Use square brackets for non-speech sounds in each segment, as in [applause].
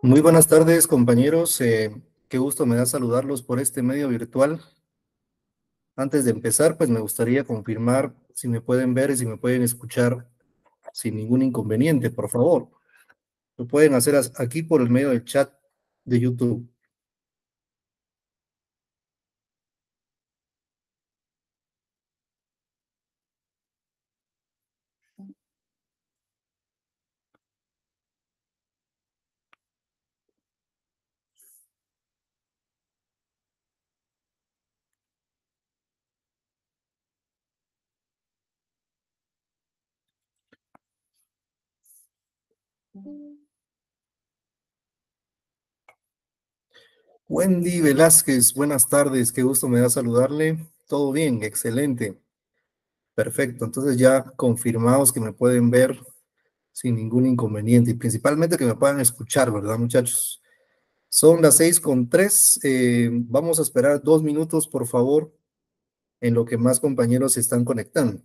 Muy buenas tardes, compañeros. Eh, qué gusto me da saludarlos por este medio virtual. Antes de empezar, pues me gustaría confirmar si me pueden ver y si me pueden escuchar sin ningún inconveniente, por favor. Lo pueden hacer aquí por el medio del chat de YouTube. Wendy Velázquez, buenas tardes, qué gusto me da saludarle. Todo bien, excelente. Perfecto, entonces ya confirmados que me pueden ver sin ningún inconveniente y principalmente que me puedan escuchar, ¿verdad, muchachos? Son las seis con tres. Eh, vamos a esperar dos minutos, por favor, en lo que más compañeros se están conectando.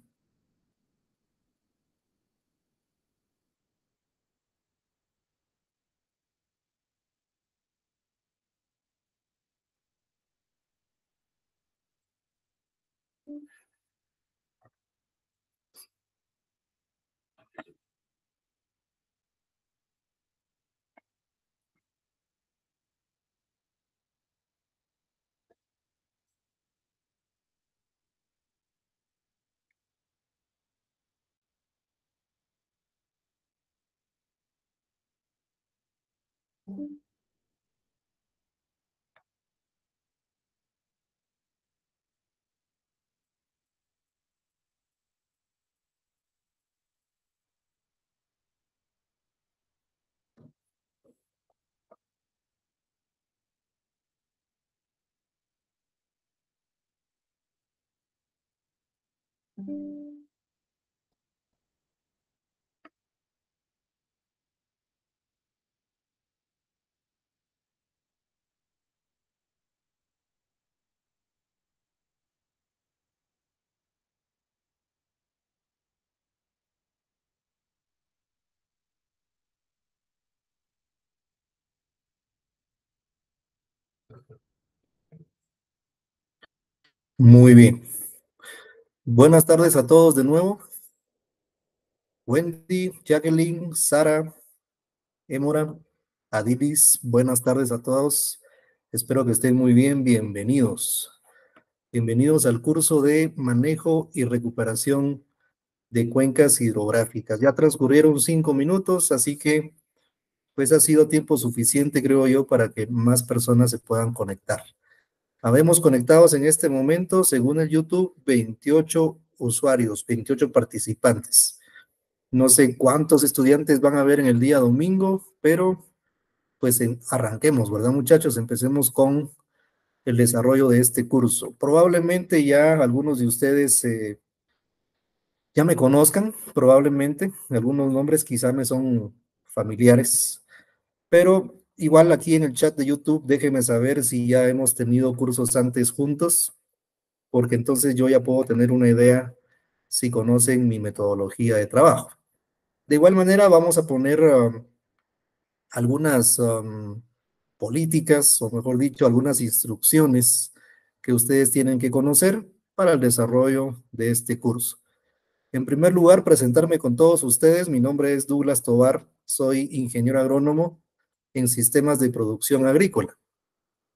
Muy bien. Buenas tardes a todos de nuevo. Wendy, Jacqueline, Sara, Emora, Adilis, buenas tardes a todos. Espero que estén muy bien. Bienvenidos. Bienvenidos al curso de manejo y recuperación de cuencas hidrográficas. Ya transcurrieron cinco minutos, así que pues ha sido tiempo suficiente, creo yo, para que más personas se puedan conectar. Habemos conectados en este momento, según el YouTube, 28 usuarios, 28 participantes. No sé cuántos estudiantes van a ver en el día domingo, pero pues arranquemos, ¿verdad muchachos? Empecemos con el desarrollo de este curso. Probablemente ya algunos de ustedes eh, ya me conozcan, probablemente. Algunos nombres quizá me son familiares, pero igual aquí en el chat de YouTube déjenme saber si ya hemos tenido cursos antes juntos, porque entonces yo ya puedo tener una idea si conocen mi metodología de trabajo. De igual manera vamos a poner um, algunas um, políticas, o mejor dicho, algunas instrucciones que ustedes tienen que conocer para el desarrollo de este curso. En primer lugar, presentarme con todos ustedes. Mi nombre es Douglas Tobar, soy ingeniero agrónomo en sistemas de producción agrícola.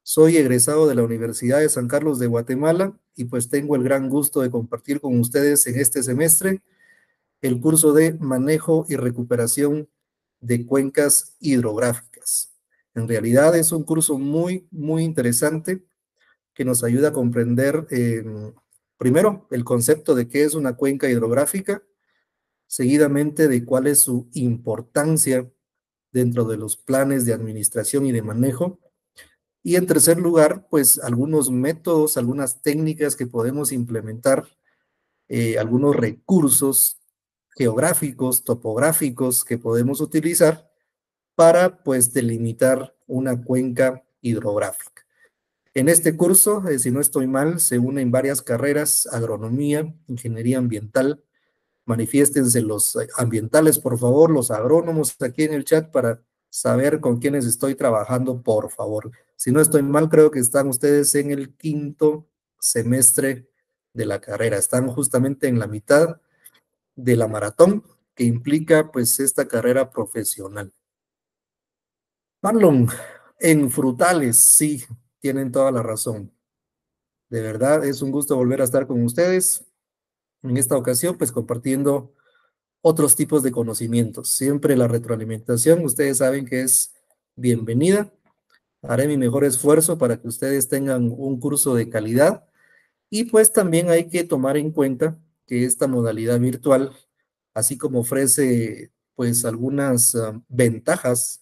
Soy egresado de la Universidad de San Carlos de Guatemala y pues tengo el gran gusto de compartir con ustedes en este semestre el curso de manejo y recuperación de cuencas hidrográficas. En realidad es un curso muy, muy interesante que nos ayuda a comprender, em, primero, el concepto de qué es una cuenca hidrográfica, seguidamente de cuál es su importancia dentro de los planes de administración y de manejo. Y en tercer lugar, pues algunos métodos, algunas técnicas que podemos implementar, eh, algunos recursos geográficos, topográficos que podemos utilizar para pues delimitar una cuenca hidrográfica. En este curso, eh, si no estoy mal, se unen varias carreras, agronomía, ingeniería ambiental, manifiéstense los ambientales, por favor, los agrónomos aquí en el chat para saber con quiénes estoy trabajando, por favor. Si no estoy mal, creo que están ustedes en el quinto semestre de la carrera. Están justamente en la mitad de la maratón que implica pues esta carrera profesional. Marlon, en frutales, sí, tienen toda la razón. De verdad, es un gusto volver a estar con ustedes. En esta ocasión, pues compartiendo otros tipos de conocimientos. Siempre la retroalimentación, ustedes saben que es bienvenida. Haré mi mejor esfuerzo para que ustedes tengan un curso de calidad. Y pues también hay que tomar en cuenta que esta modalidad virtual, así como ofrece pues algunas uh, ventajas,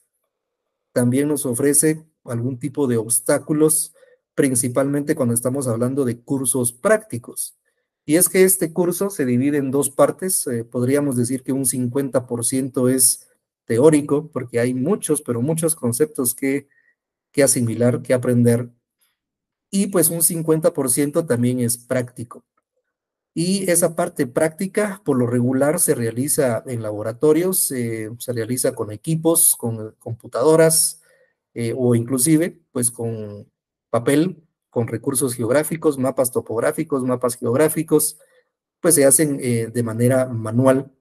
también nos ofrece algún tipo de obstáculos, principalmente cuando estamos hablando de cursos prácticos. Y es que este curso se divide en dos partes. Eh, podríamos decir que un 50% es teórico, porque hay muchos, pero muchos conceptos que, que asimilar, que aprender. Y pues un 50% también es práctico. Y esa parte práctica, por lo regular, se realiza en laboratorios, eh, se realiza con equipos, con computadoras eh, o inclusive pues con papel con recursos geográficos, mapas topográficos, mapas geográficos, pues se hacen eh, de manera manual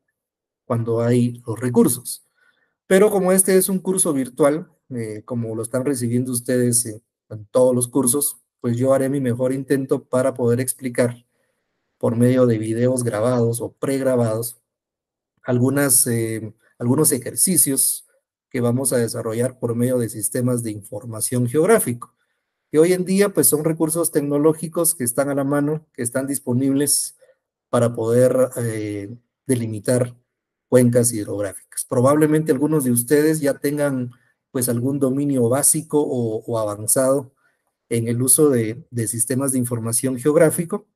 cuando hay los recursos. Pero como este es un curso virtual, eh, como lo están recibiendo ustedes en todos los cursos, pues yo haré mi mejor intento para poder explicar por medio de videos grabados o pregrabados algunas, eh, algunos ejercicios que vamos a desarrollar por medio de sistemas de información geográfico que hoy en día pues son recursos tecnológicos que están a la mano, que están disponibles para poder eh, delimitar cuencas hidrográficas. Probablemente algunos de ustedes ya tengan pues algún dominio básico o, avanzado en el uso de, sistemas de información geográfico.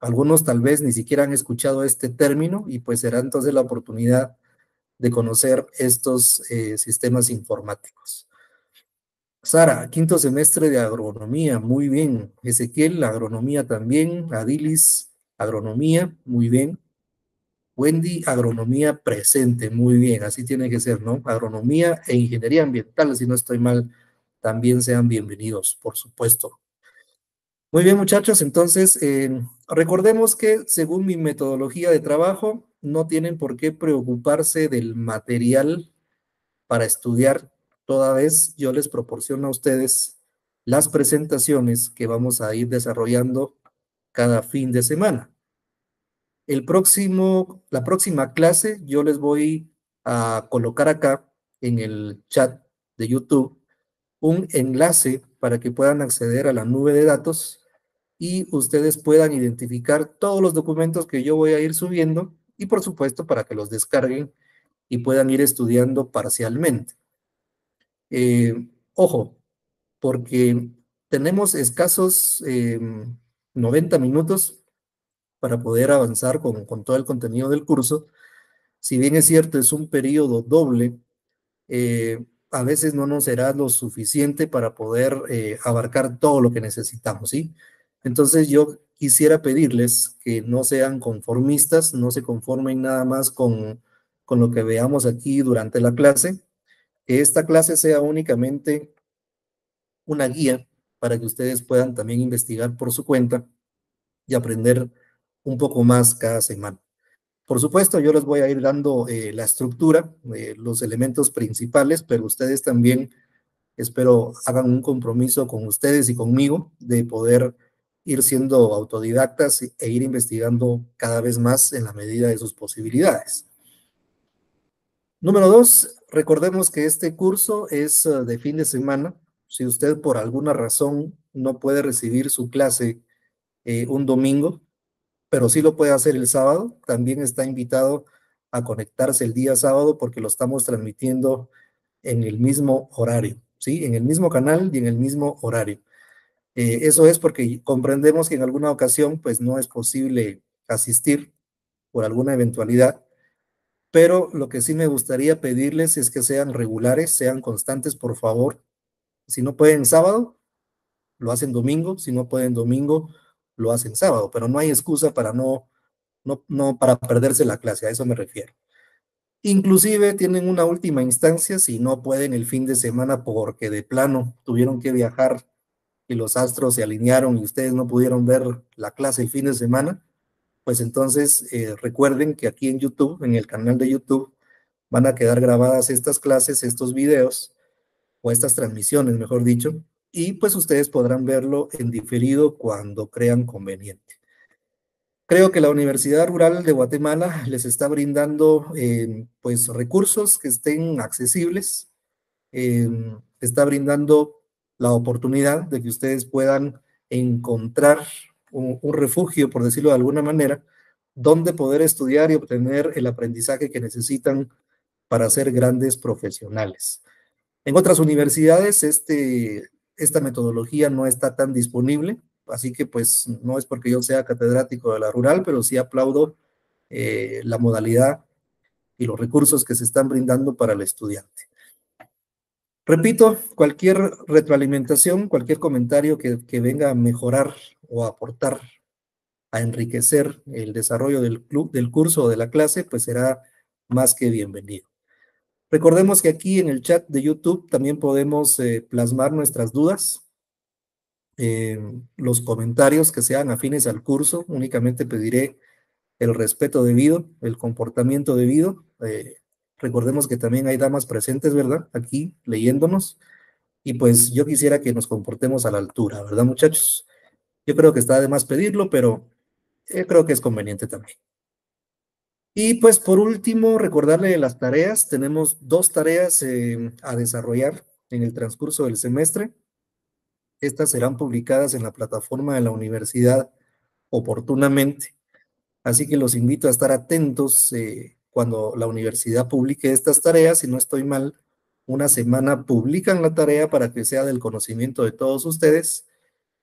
Algunos tal vez ni siquiera han escuchado este término y pues será entonces la oportunidad de conocer estos eh, sistemas informáticos. Sara, quinto semestre de agronomía, muy bien. Ezequiel, agronomía también. Adilis, agronomía, muy bien. Wendy, agronomía presente, muy bien, así tiene que ser, ¿no? Agronomía e ingeniería ambiental, si no estoy mal, también sean bienvenidos, por supuesto. Muy bien, muchachos, entonces, eh, recordemos que según mi metodología de trabajo, no tienen por qué preocuparse del material para estudiar toda vez yo les proporciono a ustedes las presentaciones que vamos a ir desarrollando cada fin de semana. El próximo, la próxima clase yo les voy a colocar acá en el chat de YouTube un enlace para que puedan acceder a la nube de datos y ustedes puedan identificar todos los documentos que yo voy a ir subiendo y por supuesto para que los descarguen y puedan ir estudiando parcialmente. Eh, ojo, porque tenemos escasos 90 em, minutos para poder avanzar con, con, todo el contenido del curso. Si bien es cierto, es un periodo doble, eh, a veces no nos será lo suficiente para poder eh, abarcar todo lo que necesitamos, ¿sí? Entonces yo quisiera pedirles que no sean conformistas, no se conformen nada más con, con lo que veamos aquí durante la clase, que esta clase sea únicamente una guía para que ustedes puedan también investigar por su cuenta y aprender un poco más cada semana. Por supuesto, yo les voy a ir dando eh, la estructura, los elementos principales, pero ustedes también, espero, hagan un compromiso con ustedes y conmigo de poder ir siendo autodidactas e ir investigando cada vez más en la medida de sus posibilidades. Número dos, recordemos que este curso es eh, de fin de semana. Si usted por alguna razón no puede recibir su clase eh, un domingo, pero sí lo puede hacer el sábado, también está invitado a conectarse el día sábado porque lo estamos transmitiendo en el mismo horario, ¿sí? En el mismo canal y en el mismo horario. Eh, eso es porque comprendemos que en alguna ocasión pues no es posible asistir por alguna eventualidad pero lo que sí me gustaría pedirles es que sean regulares, sean constantes, por favor. Si no pueden sábado, lo hacen domingo, si no pueden domingo, lo hacen sábado, pero no hay excusa para no, no, no para perderse la clase, a eso me refiero. Inclusive tienen una última instancia si no pueden el fin de semana porque de plano tuvieron que viajar y los astros se alinearon y ustedes no pudieron ver la clase el fin de semana, pues entonces eh, recuerden que aquí en YouTube, en el canal de YouTube, van a quedar grabadas estas clases, estos videos o estas transmisiones, mejor dicho, y pues ustedes podrán verlo en diferido cuando crean conveniente. Creo que la Universidad Rural de Guatemala les está brindando eh, pues recursos que estén accesibles, eh, está brindando la oportunidad de que ustedes puedan encontrar un, refugio, por decirlo de alguna manera, donde poder estudiar y obtener el aprendizaje que necesitan para ser grandes profesionales. En otras universidades este, esta metodología no está tan disponible, así que pues no es porque yo sea catedrático de la rural, pero sí aplaudo eh, la modalidad y los recursos que se están brindando para el estudiante. Repito, cualquier retroalimentación, cualquier comentario que venga a mejorar o aportar, a enriquecer el desarrollo del, club, del curso o de la clase, pues será más que bienvenido. Recordemos que aquí en el chat de YouTube también podemos eh, plasmar nuestras dudas, eh, los comentarios que sean afines al curso. Únicamente pediré el respeto debido, el comportamiento debido. Eh, recordemos que también hay damas presentes, ¿verdad? Aquí leyéndonos. Y pues yo quisiera que nos comportemos a la altura, ¿verdad, muchachos? Yo creo que está de más pedirlo, pero creo que es conveniente también. Y pues por último, recordarle las tareas. Tenemos dos tareas eh, a desarrollar en el transcurso del semestre. Estas serán publicadas en la plataforma de la universidad oportunamente. Así que los invito a estar atentos eh, cuando la universidad publique estas tareas. Si no estoy mal, una semana publican la tarea para que sea del conocimiento de todos ustedes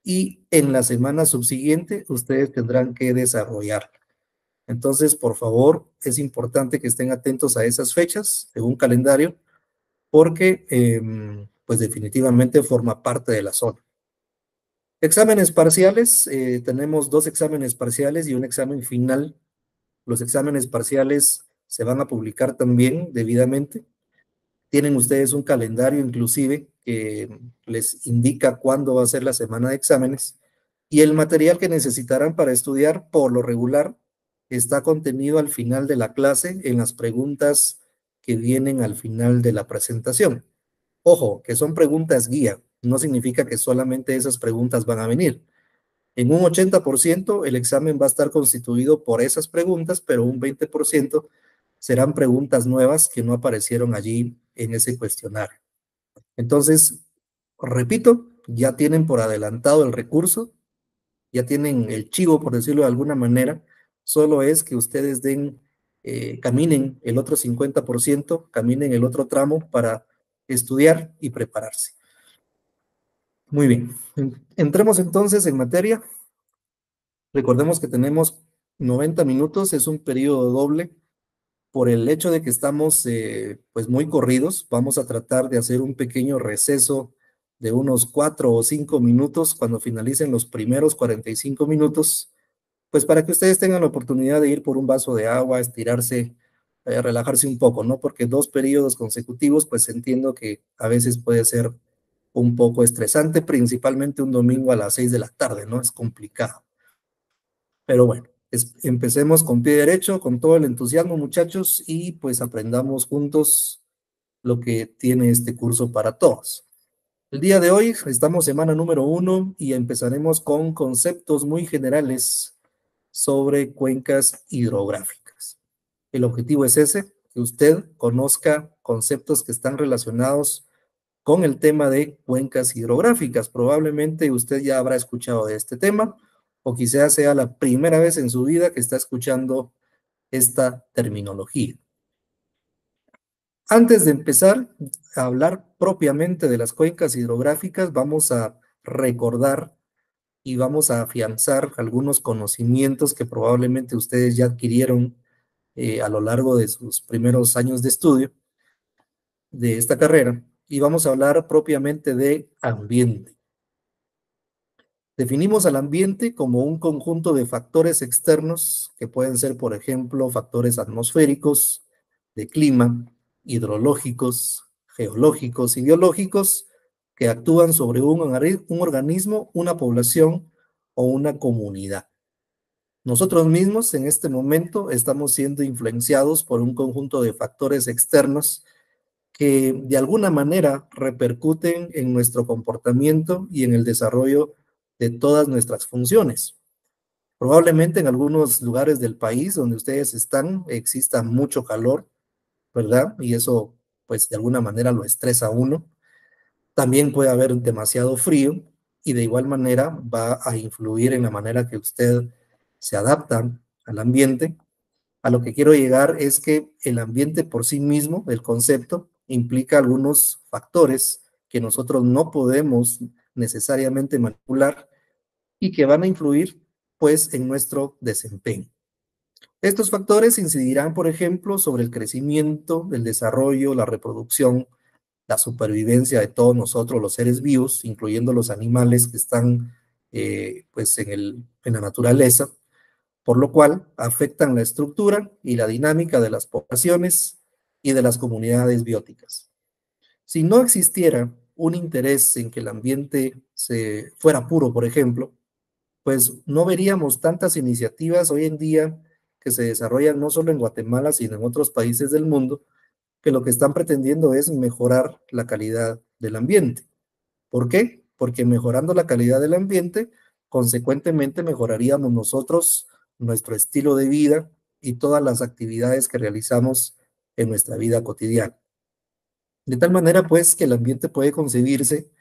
y en la semana subsiguiente ustedes tendrán que desarrollarla. Entonces, por favor, es importante que estén atentos a esas fechas, según calendario, porque eh, pues definitivamente forma parte de la zona. Exámenes parciales, eh, tenemos dos exámenes parciales y un examen final. Los exámenes parciales se van a publicar también debidamente. Tienen ustedes un calendario inclusive que les indica cuándo va a ser la semana de exámenes y el material que necesitarán para estudiar por lo regular está contenido al final de la clase en las preguntas que vienen al final de la presentación. Ojo, que son preguntas guía, no significa que solamente esas preguntas van a venir. En un 80% el examen va a estar constituido por esas preguntas, pero un 20% serán preguntas nuevas que no aparecieron allí en ese cuestionario. Entonces, repito, ya tienen por adelantado el recurso, ya tienen el chivo, por decirlo de alguna manera, solo es que ustedes den, eh, caminen el otro 50%, caminen el otro tramo para estudiar y prepararse. Muy bien, entremos entonces en materia. Recordemos que tenemos 90 minutos, es un periodo doble. Por el hecho de que estamos eh, pues muy corridos, vamos a tratar de hacer un pequeño receso de unos 4 o 5 minutos cuando finalicen los primeros 45 minutos pues para que ustedes tengan la oportunidad de ir por un vaso de agua, estirarse, eh, relajarse un poco, ¿no? Porque dos periodos consecutivos, pues entiendo que a veces puede ser un poco estresante, principalmente un domingo a las seis de la tarde, ¿no? Es complicado. Pero bueno, empecemos con pie derecho, con todo el entusiasmo, muchachos, y pues aprendamos juntos lo que tiene este curso para todos. El día de hoy estamos semana número uno y empezaremos con conceptos muy generales sobre cuencas hidrográficas. El objetivo es ese, que usted conozca conceptos que están relacionados con el tema de cuencas hidrográficas. Probablemente usted ya habrá escuchado de este tema o quizás sea la primera vez en su vida que está escuchando esta terminología. Antes de empezar a hablar propiamente de las cuencas hidrográficas, vamos a recordar y vamos a afianzar algunos conocimientos que probablemente ustedes ya adquirieron eh, a lo largo de sus primeros años de estudio de esta carrera y vamos a hablar propiamente de ambiente. Definimos al ambiente como un conjunto de factores externos que pueden ser, por ejemplo, factores atmosféricos, de clima, hidrológicos, geológicos y biológicos que actúan sobre un, un organismo, una población o una comunidad. Nosotros mismos en este momento estamos siendo influenciados por un conjunto de factores externos que de alguna manera repercuten en nuestro comportamiento y en el desarrollo de todas nuestras funciones. Probablemente en algunos lugares del país donde ustedes están exista mucho calor, ¿verdad? Y eso pues de alguna manera lo estresa uno. También puede haber demasiado frío y de igual manera va a influir en la manera que usted se adapta al ambiente. A lo que quiero llegar es que el ambiente por sí mismo, el concepto, implica algunos factores que nosotros no podemos necesariamente manipular y que van a influir pues en nuestro desempeño. Estos factores incidirán, por ejemplo, sobre el crecimiento, el desarrollo, la reproducción, la supervivencia de todos nosotros, los seres vivos, incluyendo los animales que están eh, pues en, el, en la naturaleza, por lo cual afectan la estructura y la dinámica de las poblaciones y de las comunidades bióticas. Si no existiera un interés en que el ambiente se fuera puro, por ejemplo, pues no veríamos tantas iniciativas hoy en día que se desarrollan no solo en Guatemala, sino en otros países del mundo, que lo que están pretendiendo es mejorar la calidad del ambiente. ¿Por qué? Porque mejorando la calidad del ambiente, consecuentemente mejoraríamos nosotros nuestro estilo de vida y todas las actividades que realizamos en nuestra vida cotidiana. De tal manera, pues, que el ambiente puede concebirse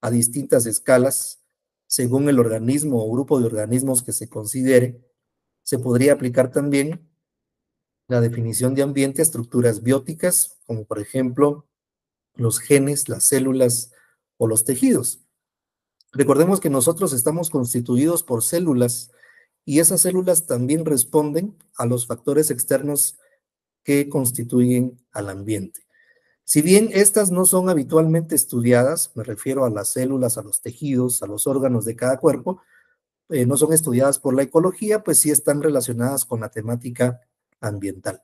a distintas escalas según el organismo o grupo de organismos que se considere. Se podría aplicar también la definición de ambiente a estructuras bióticas, como por ejemplo los genes, las células o los tejidos. Recordemos que nosotros estamos constituidos por células y esas células también responden a los factores externos que constituyen al ambiente. Si bien estas no son habitualmente estudiadas, me refiero a las células, a los tejidos, a los órganos de cada cuerpo, eh, no son estudiadas por la ecología, pues sí están relacionadas con la temática ambiental.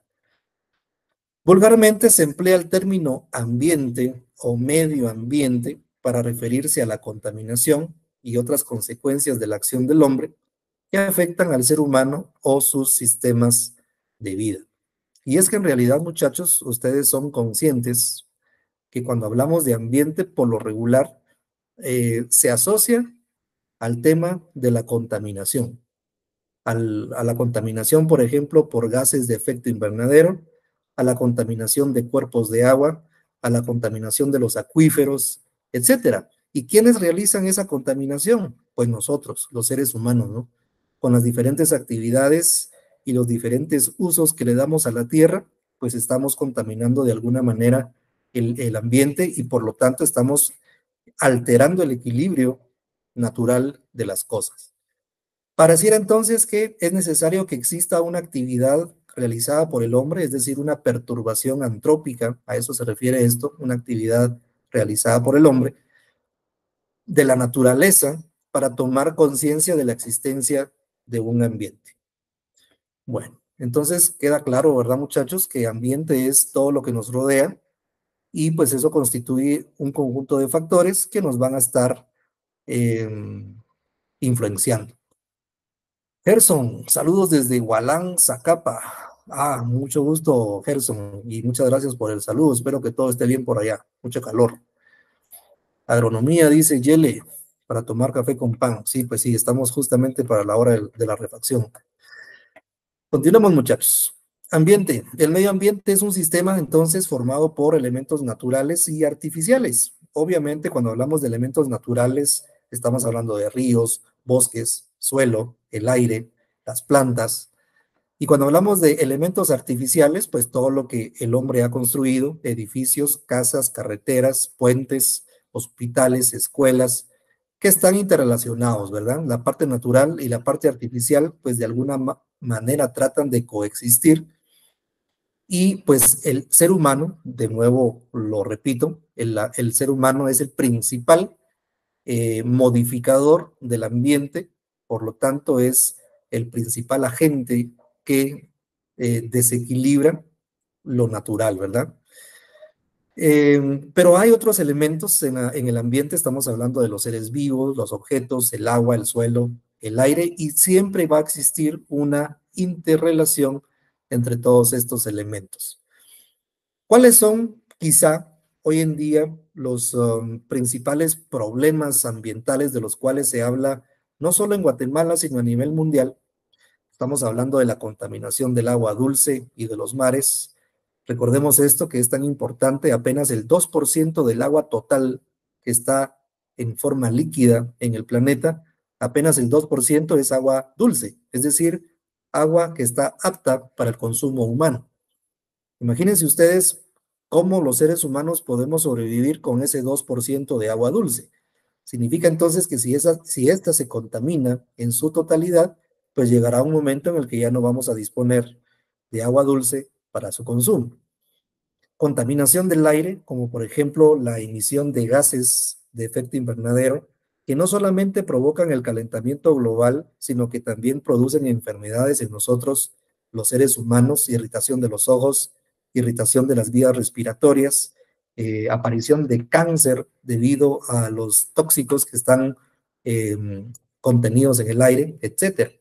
Vulgarmente se emplea el término ambiente o medio ambiente para referirse a la contaminación y otras consecuencias de la acción del hombre que afectan al ser humano o sus sistemas de vida. Y es que en realidad, muchachos, ustedes son conscientes que cuando hablamos de ambiente, por lo regular, eh, se asocia al tema de la contaminación. a la contaminación, por ejemplo, por gases de efecto invernadero, a la contaminación de cuerpos de agua, a la contaminación de los acuíferos, etcétera. ¿Y quiénes realizan esa contaminación? Pues nosotros, los seres humanos, ¿no? Con las diferentes actividades y los diferentes usos que le damos a la tierra, pues estamos contaminando de alguna manera el, ambiente y por lo tanto estamos alterando el equilibrio natural de las cosas. Pareciera entonces que es necesario que exista una actividad realizada por el hombre, es decir, una perturbación antrópica, a eso se refiere esto, una actividad realizada por el hombre, de la naturaleza para tomar conciencia de la existencia de un ambiente. Bueno, entonces queda claro, ¿verdad muchachos? Que ambiente es todo lo que nos rodea y pues eso constituye un conjunto de factores que nos van a estar em, influenciando. Gerson, saludos desde Igualán, Zacapa. Ah, mucho gusto, Gerson, y muchas gracias por el saludo. Espero que todo esté bien por allá. Mucho calor. Agronomía, dice Yele, para tomar café con pan. Sí, pues sí, estamos justamente para la hora de la refacción. Continuamos, muchachos. Ambiente. El medio ambiente es un sistema entonces formado por elementos naturales y artificiales. Obviamente, cuando hablamos de elementos naturales, estamos hablando de ríos, bosques, suelo, el aire, las plantas. Y cuando hablamos de elementos artificiales, pues todo lo que el hombre ha construido, edificios, casas, carreteras, puentes, hospitales, escuelas, que están interrelacionados, ¿verdad? La parte natural y la parte artificial, pues de alguna manera tratan de coexistir. Y pues el ser humano, de nuevo lo repito, el, ser humano es el principal eh, modificador del ambiente, por lo tanto es el principal agente que eh, desequilibra lo natural, ¿verdad? Em, pero hay otros elementos en, en, el ambiente, estamos hablando de los seres vivos, los objetos, el agua, el suelo, el aire, y siempre va a existir una interrelación entre todos estos elementos. ¿Cuáles son quizá hoy en día los um, principales problemas ambientales de los cuales se habla no solo en Guatemala, sino a nivel mundial? Estamos hablando de la contaminación del agua dulce y de los mares. Recordemos esto que es tan importante, apenas el 2% del agua total que está en forma líquida en el planeta, apenas el 2% es agua dulce, es decir, agua que está apta para el consumo humano. Imagínense ustedes cómo los seres humanos podemos sobrevivir con ese 2% de agua dulce. Significa entonces que si, esa, si esta se contamina en su totalidad, pues llegará un momento en el que ya no vamos a disponer de agua dulce para su consumo. Contaminación del aire, como por ejemplo la emisión de gases de efecto invernadero, que no solamente provocan el calentamiento global, sino que también producen enfermedades en nosotros, los seres humanos, irritación de los ojos, irritación de las vías respiratorias, eh, aparición de cáncer debido a los tóxicos que están em, contenidos en el aire, etc.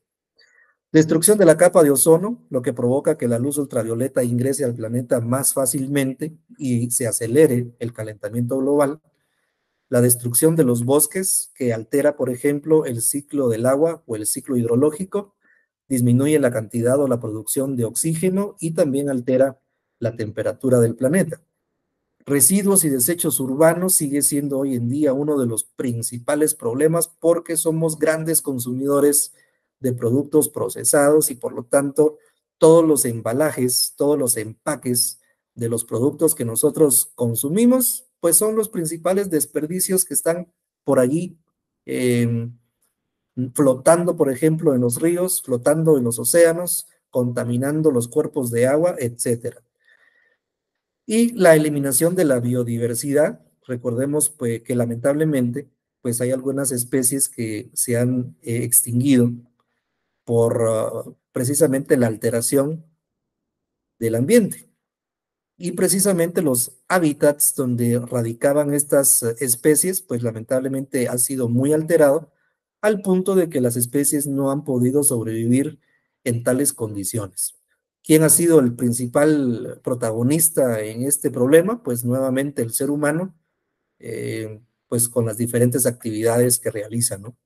Destrucción de la capa de ozono, lo que provoca que la luz ultravioleta ingrese al planeta más fácilmente y se acelere el calentamiento global la destrucción de los bosques, que altera, por ejemplo, el ciclo del agua o el ciclo hidrológico, disminuye la cantidad o la producción de oxígeno y también altera la temperatura del planeta. Residuos y desechos urbanos sigue siendo hoy en día uno de los principales problemas porque somos grandes consumidores de productos procesados y por lo tanto todos los embalajes, todos los empaques de los productos que nosotros consumimos pues son los principales desperdicios que están por allí em, flotando, por ejemplo, en los ríos, flotando en los océanos, contaminando los cuerpos de agua, etc. Y la eliminación de la biodiversidad, recordemos pues, que lamentablemente pues hay algunas especies que se han eh, extinguido por ah, precisamente la alteración del ambiente y precisamente los hábitats donde radicaban estas eh, especies, pues lamentablemente ha sido muy alterado al punto de que las especies no han podido sobrevivir en tales condiciones. ¿Quién ha sido el principal protagonista en este problema? Pues nuevamente el ser humano, eh, pues con las diferentes actividades que realiza, ¿no?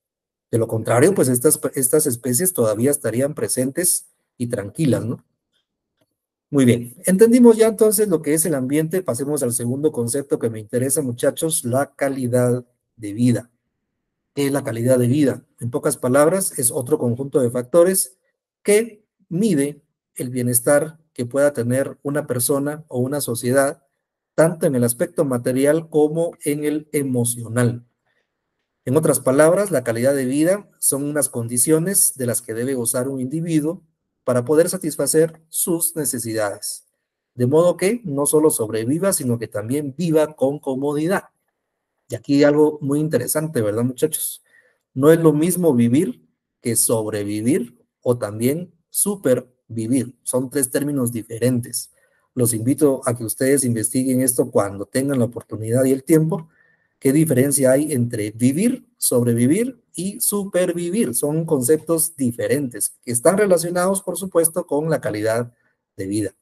De lo contrario, pues estas, estas especies todavía estarían presentes y tranquilas, ¿no? Muy bien, entendimos ya entonces lo que es el ambiente. Pasemos al segundo concepto que me interesa, muchachos, la calidad de vida. ¿Qué es la calidad de vida? En pocas palabras, es otro conjunto de factores que mide el bienestar que pueda tener una persona o una sociedad, tanto en el aspecto material como en el emocional. En otras palabras, la calidad de vida son unas condiciones de las que debe gozar un individuo para poder satisfacer sus necesidades. De modo que no solo sobreviva, sino que también viva con comodidad. Y aquí algo muy interesante, ¿verdad, muchachos? No es lo mismo vivir que sobrevivir o también supervivir. Son tres términos diferentes. Los invito a que ustedes investiguen esto cuando tengan la oportunidad y el tiempo ¿Qué diferencia hay entre vivir, sobrevivir y supervivir? Son conceptos diferentes que están relacionados, por supuesto, con la calidad de vida.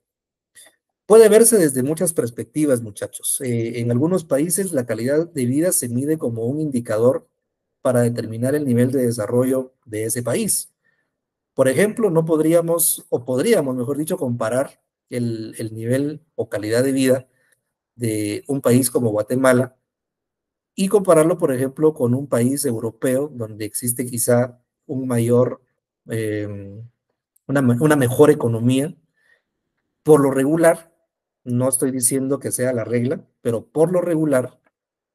Puede verse desde muchas perspectivas, muchachos. Eh, en algunos países la calidad de vida se mide como un indicador para determinar el nivel de desarrollo de ese país. Por ejemplo, no podríamos, o podríamos, mejor dicho, comparar el, el nivel o calidad de vida de un país como Guatemala y compararlo, por ejemplo, con un país europeo donde existe quizá un mayor, em, una, una mejor economía. Por lo regular, no estoy diciendo que sea la regla, pero por lo regular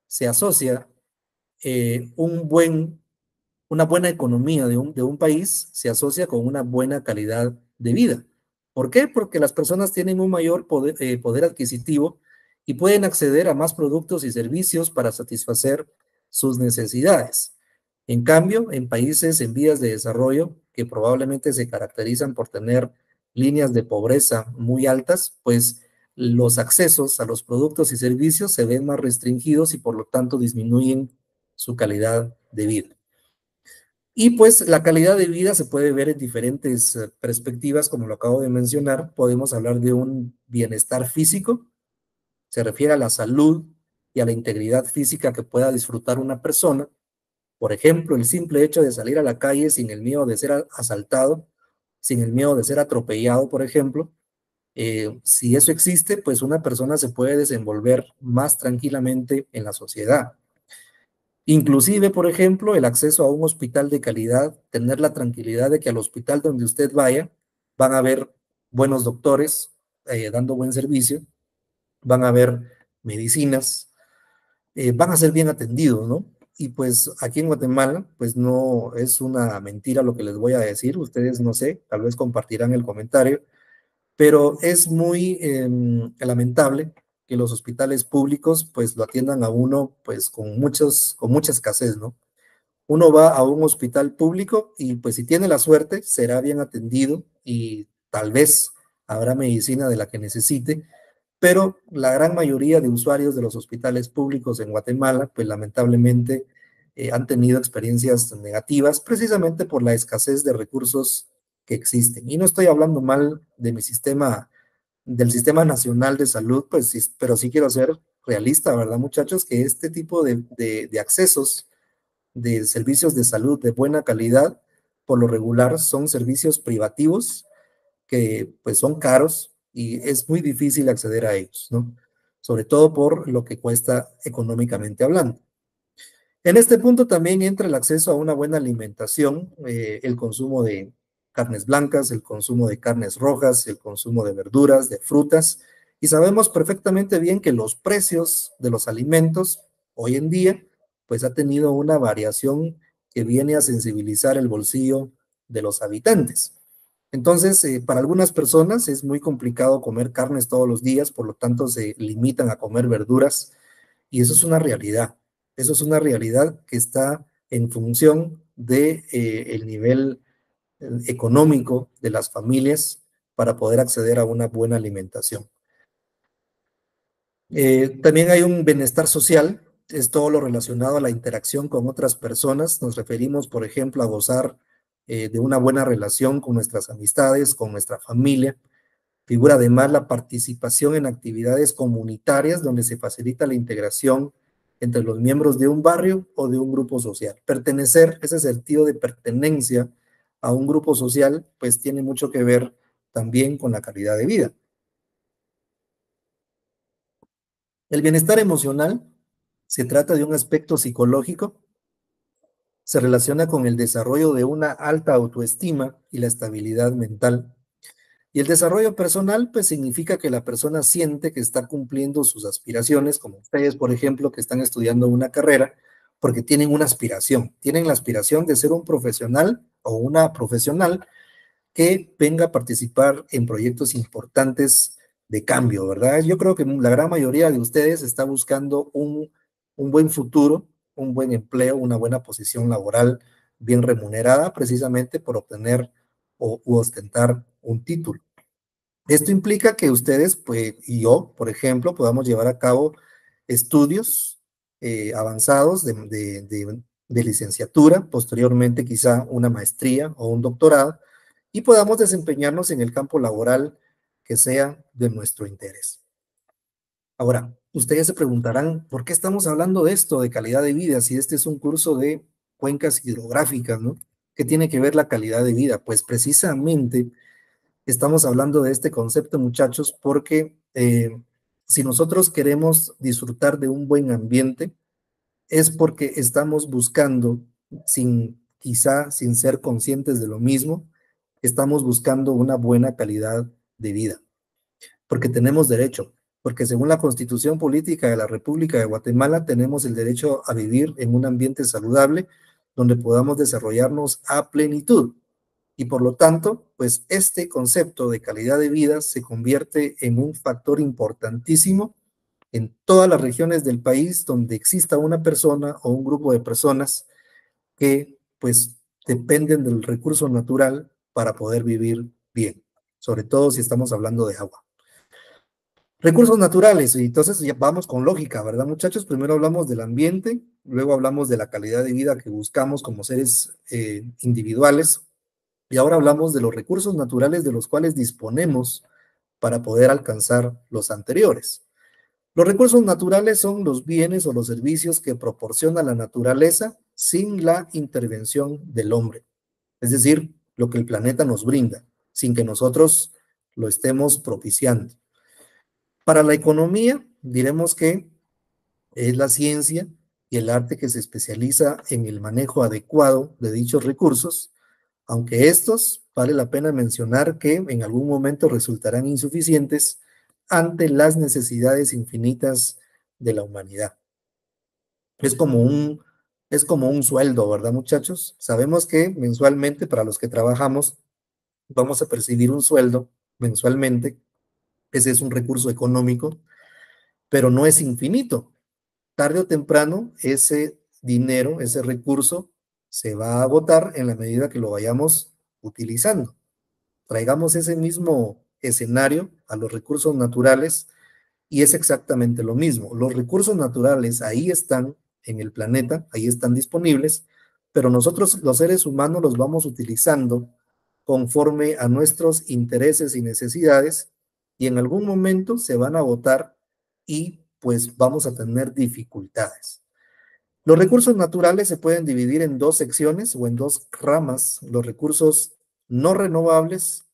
se asocia eh, un buen, una buena economía de un, de un país, se asocia con una buena calidad de vida. ¿Por qué? Porque las personas tienen un mayor poder, eh, poder adquisitivo y pueden acceder a más productos y servicios para satisfacer sus necesidades. En cambio, en países en vías de desarrollo, que probablemente se caracterizan por tener líneas de pobreza muy altas, pues los accesos a los productos y servicios se ven más restringidos y por lo tanto disminuyen su calidad de vida. Y pues la calidad de vida se puede ver en diferentes eh, perspectivas, como lo acabo de mencionar. Podemos hablar de un bienestar físico, se refiere a la salud y a la integridad física que pueda disfrutar una persona. Por ejemplo, el simple hecho de salir a la calle sin el miedo de ser asaltado, sin el miedo de ser atropellado, por ejemplo. Eh, si eso existe, pues una persona se puede desenvolver más tranquilamente en la sociedad. Inclusive, por ejemplo, el acceso a un hospital de calidad, tener la tranquilidad de que al hospital donde usted vaya van a haber buenos doctores eh, dando buen servicio, van a haber medicinas, eh, van a ser bien atendidos, ¿no? Y pues aquí en Guatemala, pues no es una mentira lo que les voy a decir, ustedes no sé, tal vez compartirán el comentario, pero es muy em, lamentable que los hospitales públicos pues lo atiendan a uno pues con muchos con mucha escasez, ¿no? Uno va a un hospital público y pues si tiene la suerte será bien atendido y tal vez habrá medicina de la que necesite, pero la gran mayoría de usuarios de los hospitales públicos en Guatemala pues lamentablemente eh, han tenido experiencias negativas precisamente por la escasez de recursos que existen. Y no estoy hablando mal de mi sistema del Sistema Nacional de Salud, pues pero sí quiero ser realista, ¿verdad, muchachos? Que este tipo de, de, accesos de servicios de salud de buena calidad, por lo regular, son servicios privativos que pues son caros y es muy difícil acceder a ellos, ¿no? Sobre todo por lo que cuesta económicamente hablando. En este punto también entra el acceso a una buena alimentación, eh, el consumo de, carnes blancas, el consumo de carnes rojas, el consumo de verduras, de frutas, y sabemos perfectamente bien que los precios de los alimentos hoy en día, pues ha tenido una variación que viene a sensibilizar el bolsillo de los habitantes. Entonces, eh, para algunas personas es muy complicado comer carnes todos los días, por lo tanto se limitan a comer verduras, y eso es una realidad. Eso es una realidad que está en función de eh, el nivel económico de las familias para poder acceder a una buena alimentación. Eh, también hay un bienestar social, es todo lo relacionado a la interacción con otras personas. Nos referimos, por ejemplo, a gozar eh, de una buena relación con nuestras amistades, con nuestra familia. Figura además la participación en actividades comunitarias donde se facilita la integración entre los miembros de un barrio o de un grupo social. Pertenecer, ese sentido de pertenencia, a un grupo social, pues tiene mucho que ver también con la calidad de vida. El bienestar emocional se trata de un aspecto psicológico, se relaciona con el desarrollo de una alta autoestima y la estabilidad mental. Y el desarrollo personal, pues significa que la persona siente que está cumpliendo sus aspiraciones, como ustedes, por ejemplo, que están estudiando una carrera, porque tienen una aspiración, tienen la aspiración de ser un profesional o una profesional que venga a participar en proyectos importantes de cambio, ¿verdad? Yo creo que la gran mayoría de ustedes está buscando un, buen futuro, un buen empleo, una buena posición laboral bien remunerada, precisamente por obtener o ostentar un título. Esto implica que ustedes, pues, y yo, por ejemplo, podamos llevar a cabo estudios eh, avanzados de, de licenciatura, posteriormente quizá una maestría o un doctorado, y podamos desempeñarnos en el campo laboral que sea de nuestro interés. Ahora, ustedes se preguntarán, ¿por qué estamos hablando de esto, de calidad de vida, si este es un curso de cuencas hidrográficas, ¿no? ¿Qué tiene que ver la calidad de vida? Pues precisamente estamos hablando de este concepto, muchachos, porque eh, si nosotros queremos disfrutar de un buen ambiente, es porque estamos buscando, sin quizá sin ser conscientes de lo mismo, estamos buscando una buena calidad de vida, porque tenemos derecho, porque según la Constitución Política de la República de Guatemala tenemos el derecho a vivir en un ambiente saludable donde podamos desarrollarnos a plenitud. Y por lo tanto, pues este concepto de calidad de vida se convierte en un factor importantísimo en todas las regiones del país donde exista una persona o un grupo de personas que pues dependen del recurso natural para poder vivir bien, sobre todo si estamos hablando de agua. Recursos naturales, y entonces ya vamos con lógica, ¿verdad, muchachos? Primero hablamos del ambiente, luego hablamos de la calidad de vida que buscamos como seres eh, individuales, y ahora hablamos de los recursos naturales de los cuales disponemos para poder alcanzar los anteriores. Los recursos naturales son los bienes o los servicios que proporciona la naturaleza sin la intervención del hombre, es decir, lo que el planeta nos brinda, sin que nosotros lo estemos propiciando. Para la economía, diremos que es la ciencia y el arte que se especializa en el manejo adecuado de dichos recursos, aunque estos, vale la pena mencionar que en algún momento resultarán insuficientes ante las necesidades infinitas de la humanidad. Es como un, es como un sueldo, ¿verdad, muchachos? Sabemos que mensualmente, para los que trabajamos, vamos a percibir un sueldo mensualmente ese es un recurso económico, pero no es infinito. Tarde o temprano, ese dinero, ese recurso, se va a agotar en la medida que lo vayamos utilizando. Traigamos ese mismo escenario a los recursos naturales y es exactamente lo mismo. Los recursos naturales ahí están en el planeta, ahí están disponibles, pero nosotros los seres humanos los vamos utilizando conforme a nuestros intereses y necesidades y en algún momento se van a agotar y pues vamos a tener dificultades. Los recursos naturales se pueden dividir en dos secciones o en dos ramas, los recursos no renovables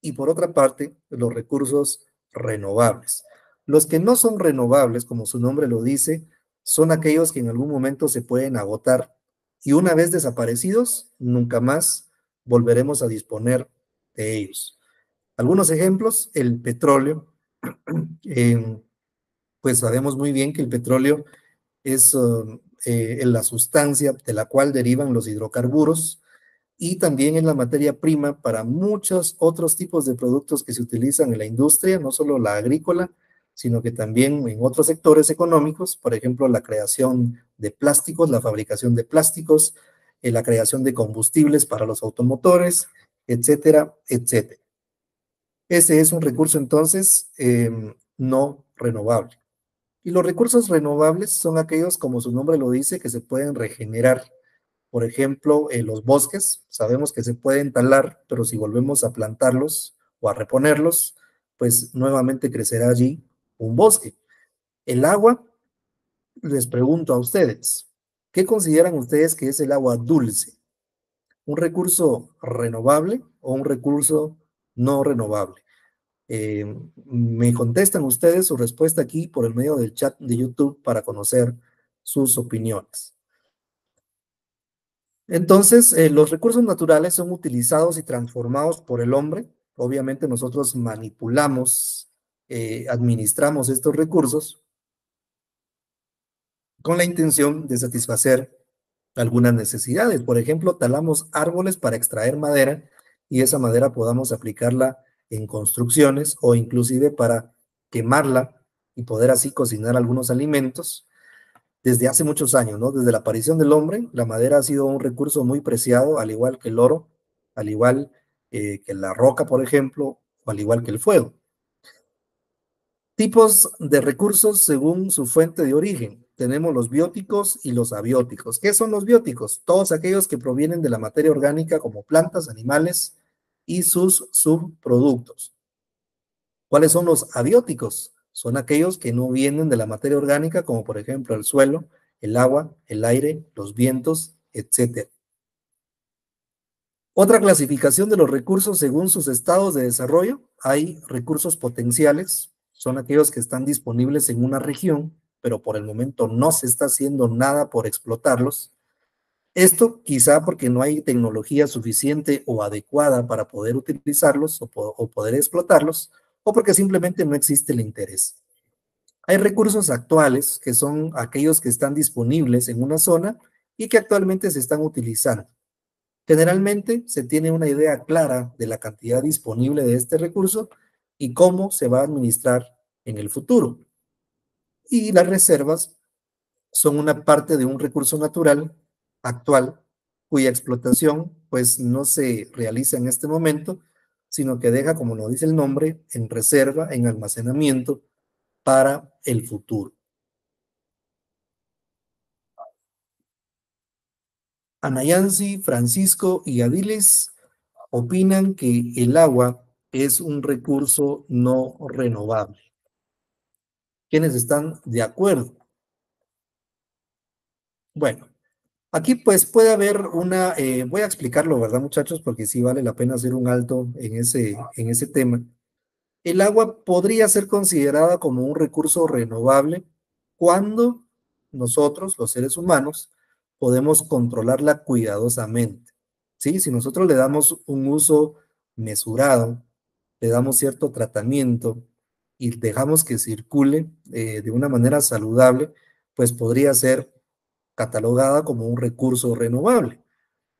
y por otra parte los recursos renovables. Los que no son renovables, como su nombre lo dice, son aquellos que en algún momento se pueden agotar y una vez desaparecidos, nunca más volveremos a disponer de ellos. Algunos ejemplos, el petróleo. [clears throat] pues sabemos muy bien que el petróleo es um, eh, la sustancia de la cual derivan los hidrocarburos y también es la materia prima para muchos otros tipos de productos que se utilizan en la industria, no solo la agrícola, sino que también en otros sectores económicos, por ejemplo, la creación de plásticos, la fabricación de plásticos, eh, la creación de combustibles para los automotores, etcétera, etcétera. Ese es un recurso entonces em, no renovable. Y los recursos renovables son aquellos, como su nombre lo dice, que se pueden regenerar. Por ejemplo, los bosques, sabemos que se pueden talar, pero si volvemos a plantarlos o a reponerlos, pues nuevamente crecerá allí un bosque. El agua, les pregunto a ustedes, ¿qué consideran ustedes que es el agua dulce? ¿Un recurso renovable o un recurso no renovable. Eh, me contestan ustedes su respuesta aquí por el medio del chat de YouTube para conocer sus opiniones. Entonces, eh, los recursos naturales son utilizados y transformados por el hombre. Obviamente nosotros manipulamos, eh, administramos estos recursos con la intención de satisfacer algunas necesidades. Por ejemplo, talamos árboles para extraer madera y esa madera podamos aplicarla en construcciones o inclusive para quemarla y poder así cocinar algunos alimentos. Desde hace muchos años, ¿no? Desde la aparición del hombre, la madera ha sido un recurso muy preciado, al igual que el oro, al igual eh, que la roca, por ejemplo, o al igual que el fuego. Tipos de recursos según su fuente de origen. Tenemos los bióticos y los abióticos. ¿Qué son los bióticos? Todos aquellos que provienen de la materia orgánica como plantas, animales, y sus subproductos. ¿Cuáles son los abióticos? Son aquellos que no vienen de la materia orgánica, como por ejemplo el suelo, el agua, el aire, los vientos, etc. Otra clasificación de los recursos según sus estados de desarrollo. Hay recursos potenciales, son aquellos que están disponibles en una región, pero por el momento no se está haciendo nada por explotarlos. Esto quizá porque no hay tecnología suficiente o adecuada para poder utilizarlos o, poder explotarlos, o porque simplemente no existe el interés. Hay recursos actuales que son aquellos que están disponibles en una zona y que actualmente se están utilizando. Generalmente se tiene una idea clara de la cantidad disponible de este recurso y cómo se va a administrar en el futuro. Y las reservas son una parte de un recurso natural actual cuya explotación pues no se realiza en este momento, sino que deja, como lo dice el nombre, en reserva, en almacenamiento, para el futuro. Anayansi, Francisco y Adiles opinan que el agua es un recurso no renovable. ¿Quiénes están de acuerdo? Bueno, aquí pues puede haber una, eh, voy a explicarlo, ¿verdad muchachos? Porque sí vale la pena hacer un alto en ese, en ese tema. El agua podría ser considerada como un recurso renovable cuando nosotros, los seres humanos, podemos controlarla cuidadosamente. ¿sí? Si nosotros le damos un uso mesurado, le damos cierto tratamiento y dejamos que circule eh, de una manera saludable, pues podría ser catalogada como un recurso renovable.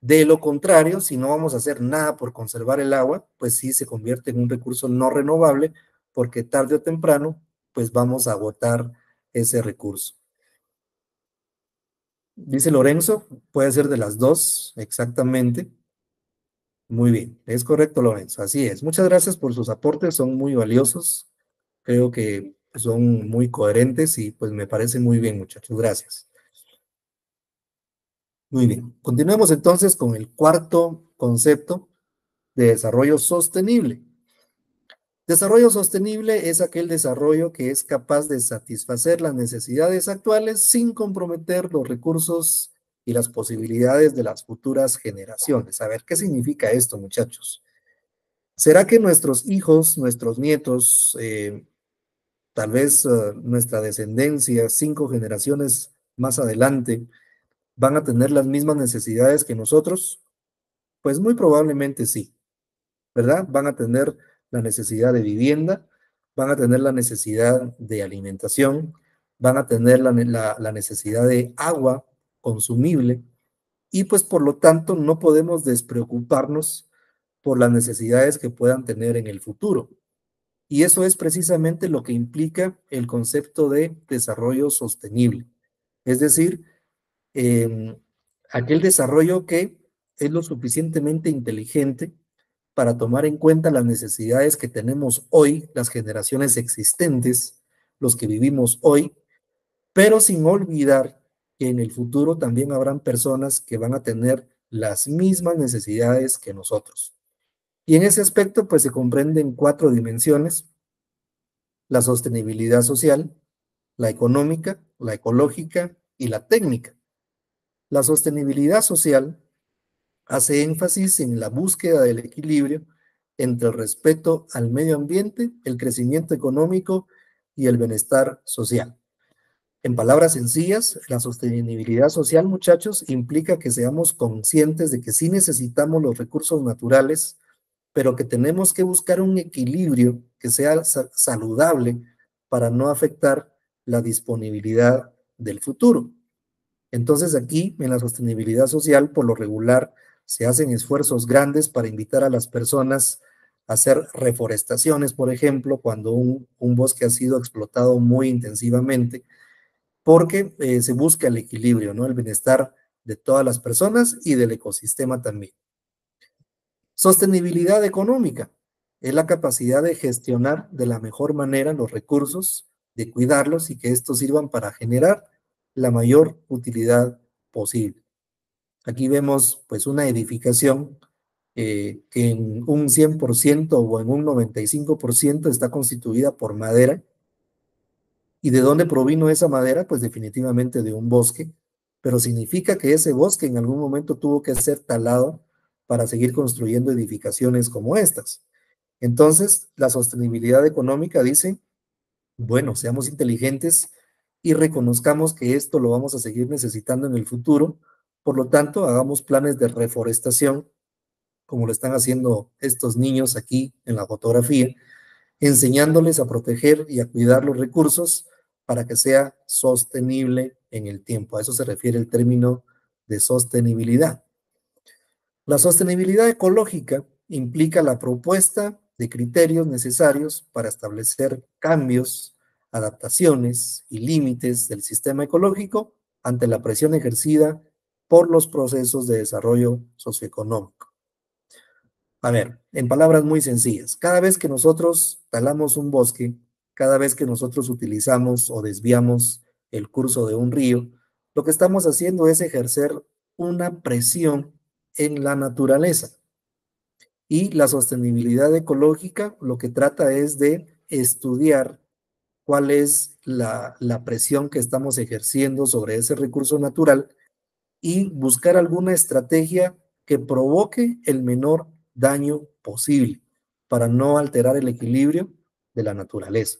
De lo contrario, si no vamos a hacer nada por conservar el agua, pues sí se convierte en un recurso no renovable porque tarde o temprano, pues vamos a agotar ese recurso. Dice Lorenzo, puede ser de las dos, exactamente. Muy bien, es correcto, Lorenzo, así es. Muchas gracias por sus aportes, son muy valiosos. Creo que son muy coherentes y pues me parece muy bien, muchachos. Gracias. Muy bien, continuemos entonces con el cuarto concepto de desarrollo sostenible. Desarrollo sostenible es aquel desarrollo que es capaz de satisfacer las necesidades actuales sin comprometer los recursos y las posibilidades de las futuras generaciones. A ver, ¿qué significa esto, muchachos? ¿Será que nuestros hijos, nuestros nietos, eh, tal vez eh, nuestra descendencia, cinco generaciones más adelante, van a tener las mismas necesidades que nosotros? Pues muy probablemente sí, ¿verdad? Van a tener la necesidad de vivienda, van a tener la necesidad de alimentación, van a tener la, necesidad de agua consumible y pues por lo tanto no podemos despreocuparnos por las necesidades que puedan tener en el futuro. Y eso es precisamente lo que implica el concepto de desarrollo sostenible. Es decir, em, aquel desarrollo que es lo suficientemente inteligente para tomar en cuenta las necesidades que tenemos hoy, las generaciones existentes, los que vivimos hoy, pero sin olvidar que en el futuro también habrán personas que van a tener las mismas necesidades que nosotros. Y en ese aspecto, pues se comprenden cuatro dimensiones, la sostenibilidad social, la económica, la ecológica y la técnica. La sostenibilidad social hace énfasis en la búsqueda del equilibrio entre el respeto al medio ambiente, el crecimiento económico y el bienestar social. En palabras sencillas, la sostenibilidad social, muchachos, implica que seamos conscientes de que sí necesitamos los recursos naturales, pero que tenemos que buscar un equilibrio que sea saludable para no afectar la disponibilidad del futuro. Entonces aquí, en la sostenibilidad social, por lo regular, se hacen esfuerzos grandes para invitar a las personas a hacer reforestaciones, por ejemplo, cuando un, bosque ha sido explotado muy intensivamente, porque eh, se busca el equilibrio, ¿no? El bienestar de todas las personas y del ecosistema también. Sostenibilidad económica es la capacidad de gestionar de la mejor manera los recursos, de cuidarlos y que estos sirvan para generar la mayor utilidad posible. Aquí vemos pues una edificación eh, que en un 100% o en un 95% está constituida por madera. ¿Y de dónde provino esa madera? Pues definitivamente de un bosque, pero significa que ese bosque en algún momento tuvo que ser talado para seguir construyendo edificaciones como estas. Entonces, la sostenibilidad económica dice, bueno, seamos inteligentes y reconozcamos que esto lo vamos a seguir necesitando en el futuro por lo tanto, hagamos planes de reforestación, como lo están haciendo estos niños aquí en la fotografía, enseñándoles a proteger y a cuidar los recursos para que sea sostenible en el tiempo. A eso se refiere el término de sostenibilidad. La sostenibilidad ecológica implica la propuesta de criterios necesarios para establecer cambios, adaptaciones y límites del sistema ecológico ante la presión ejercida por los procesos de desarrollo socioeconómico. A ver, en palabras muy sencillas, cada vez que nosotros talamos un bosque, cada vez que nosotros utilizamos o desviamos el curso de un río, lo que estamos haciendo es ejercer una presión en la naturaleza. Y la sostenibilidad ecológica lo que trata es de estudiar cuál es la, la, presión que estamos ejerciendo sobre ese recurso natural y buscar alguna estrategia que provoque el menor daño posible para no alterar el equilibrio de la naturaleza.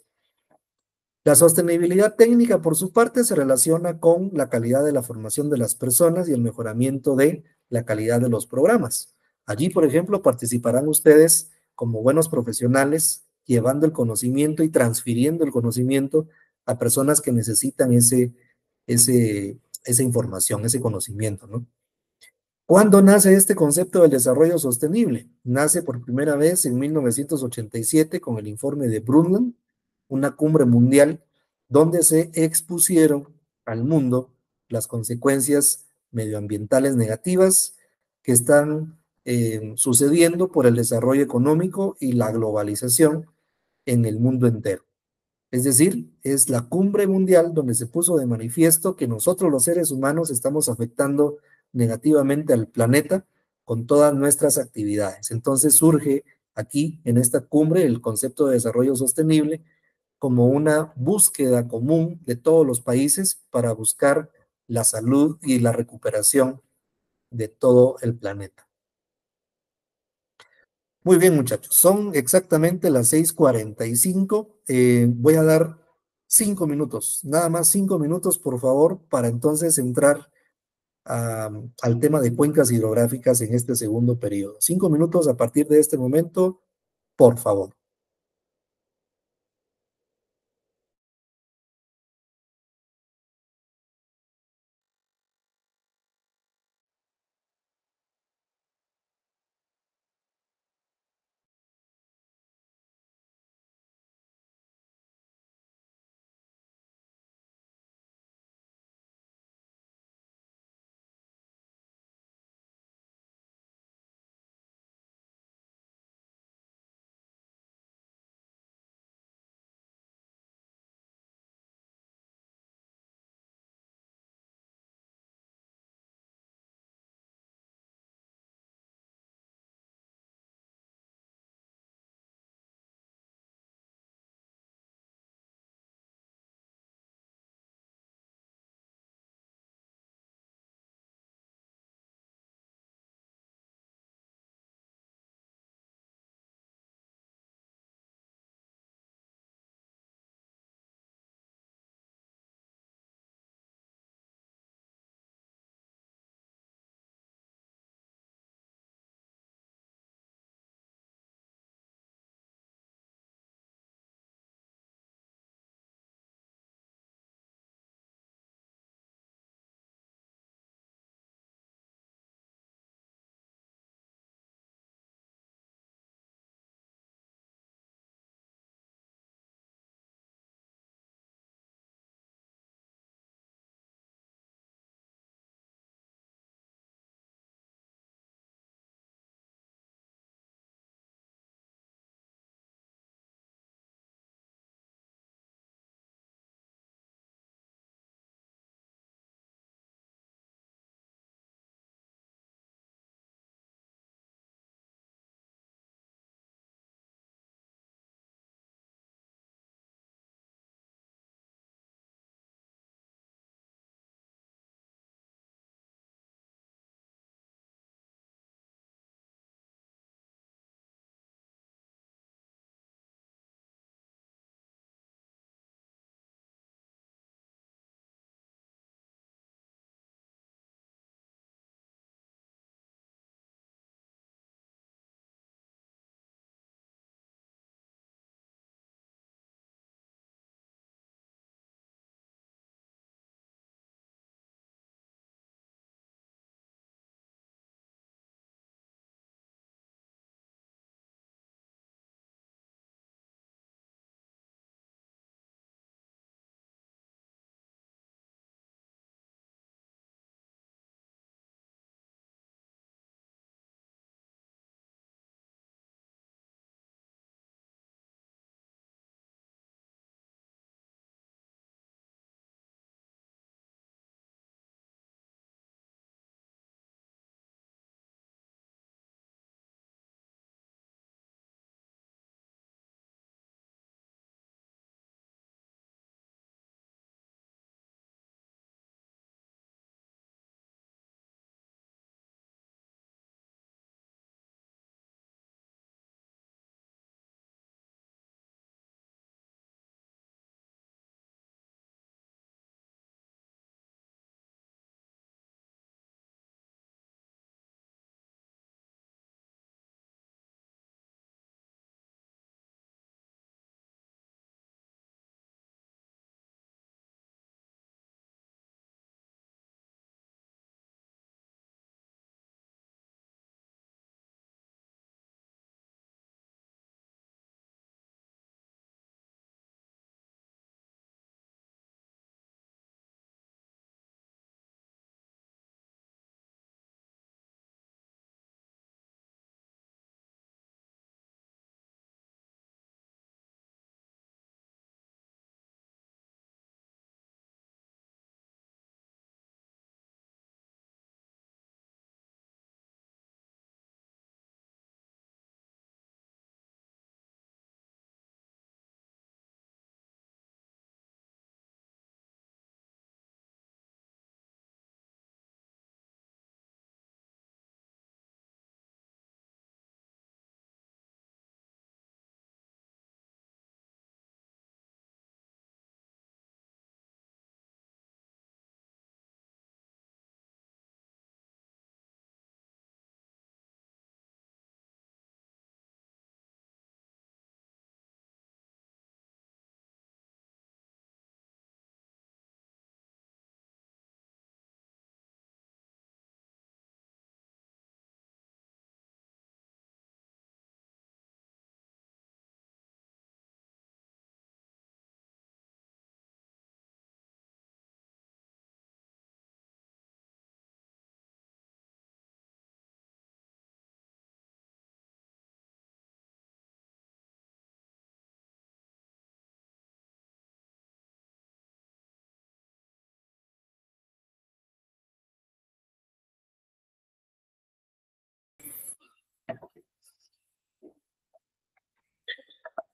La sostenibilidad técnica, por su parte, se relaciona con la calidad de la formación de las personas y el mejoramiento de la calidad de los programas. Allí, por ejemplo, participarán ustedes como buenos profesionales, llevando el conocimiento y transfiriendo el conocimiento a personas que necesitan ese, ese, esa información, ese conocimiento, ¿no? ¿Cuándo nace este concepto del desarrollo sostenible? Nace por primera vez en 1987 con el informe de Brundtland, una cumbre mundial donde se expusieron al mundo las consecuencias medioambientales negativas que están eh, sucediendo por el desarrollo económico y la globalización en el mundo entero. Es decir, es la cumbre mundial donde se puso de manifiesto que nosotros los seres humanos estamos afectando negativamente al planeta con todas nuestras actividades. Entonces surge aquí en esta cumbre el concepto de desarrollo sostenible como una búsqueda común de todos los países para buscar la salud y la recuperación de todo el planeta. Muy bien, muchachos, son exactamente las 6:45. Eh, voy a dar cinco minutos, nada más cinco minutos, por favor, para entonces entrar al tema de cuencas hidrográficas en este segundo periodo. Cinco minutos a partir de este momento, por favor.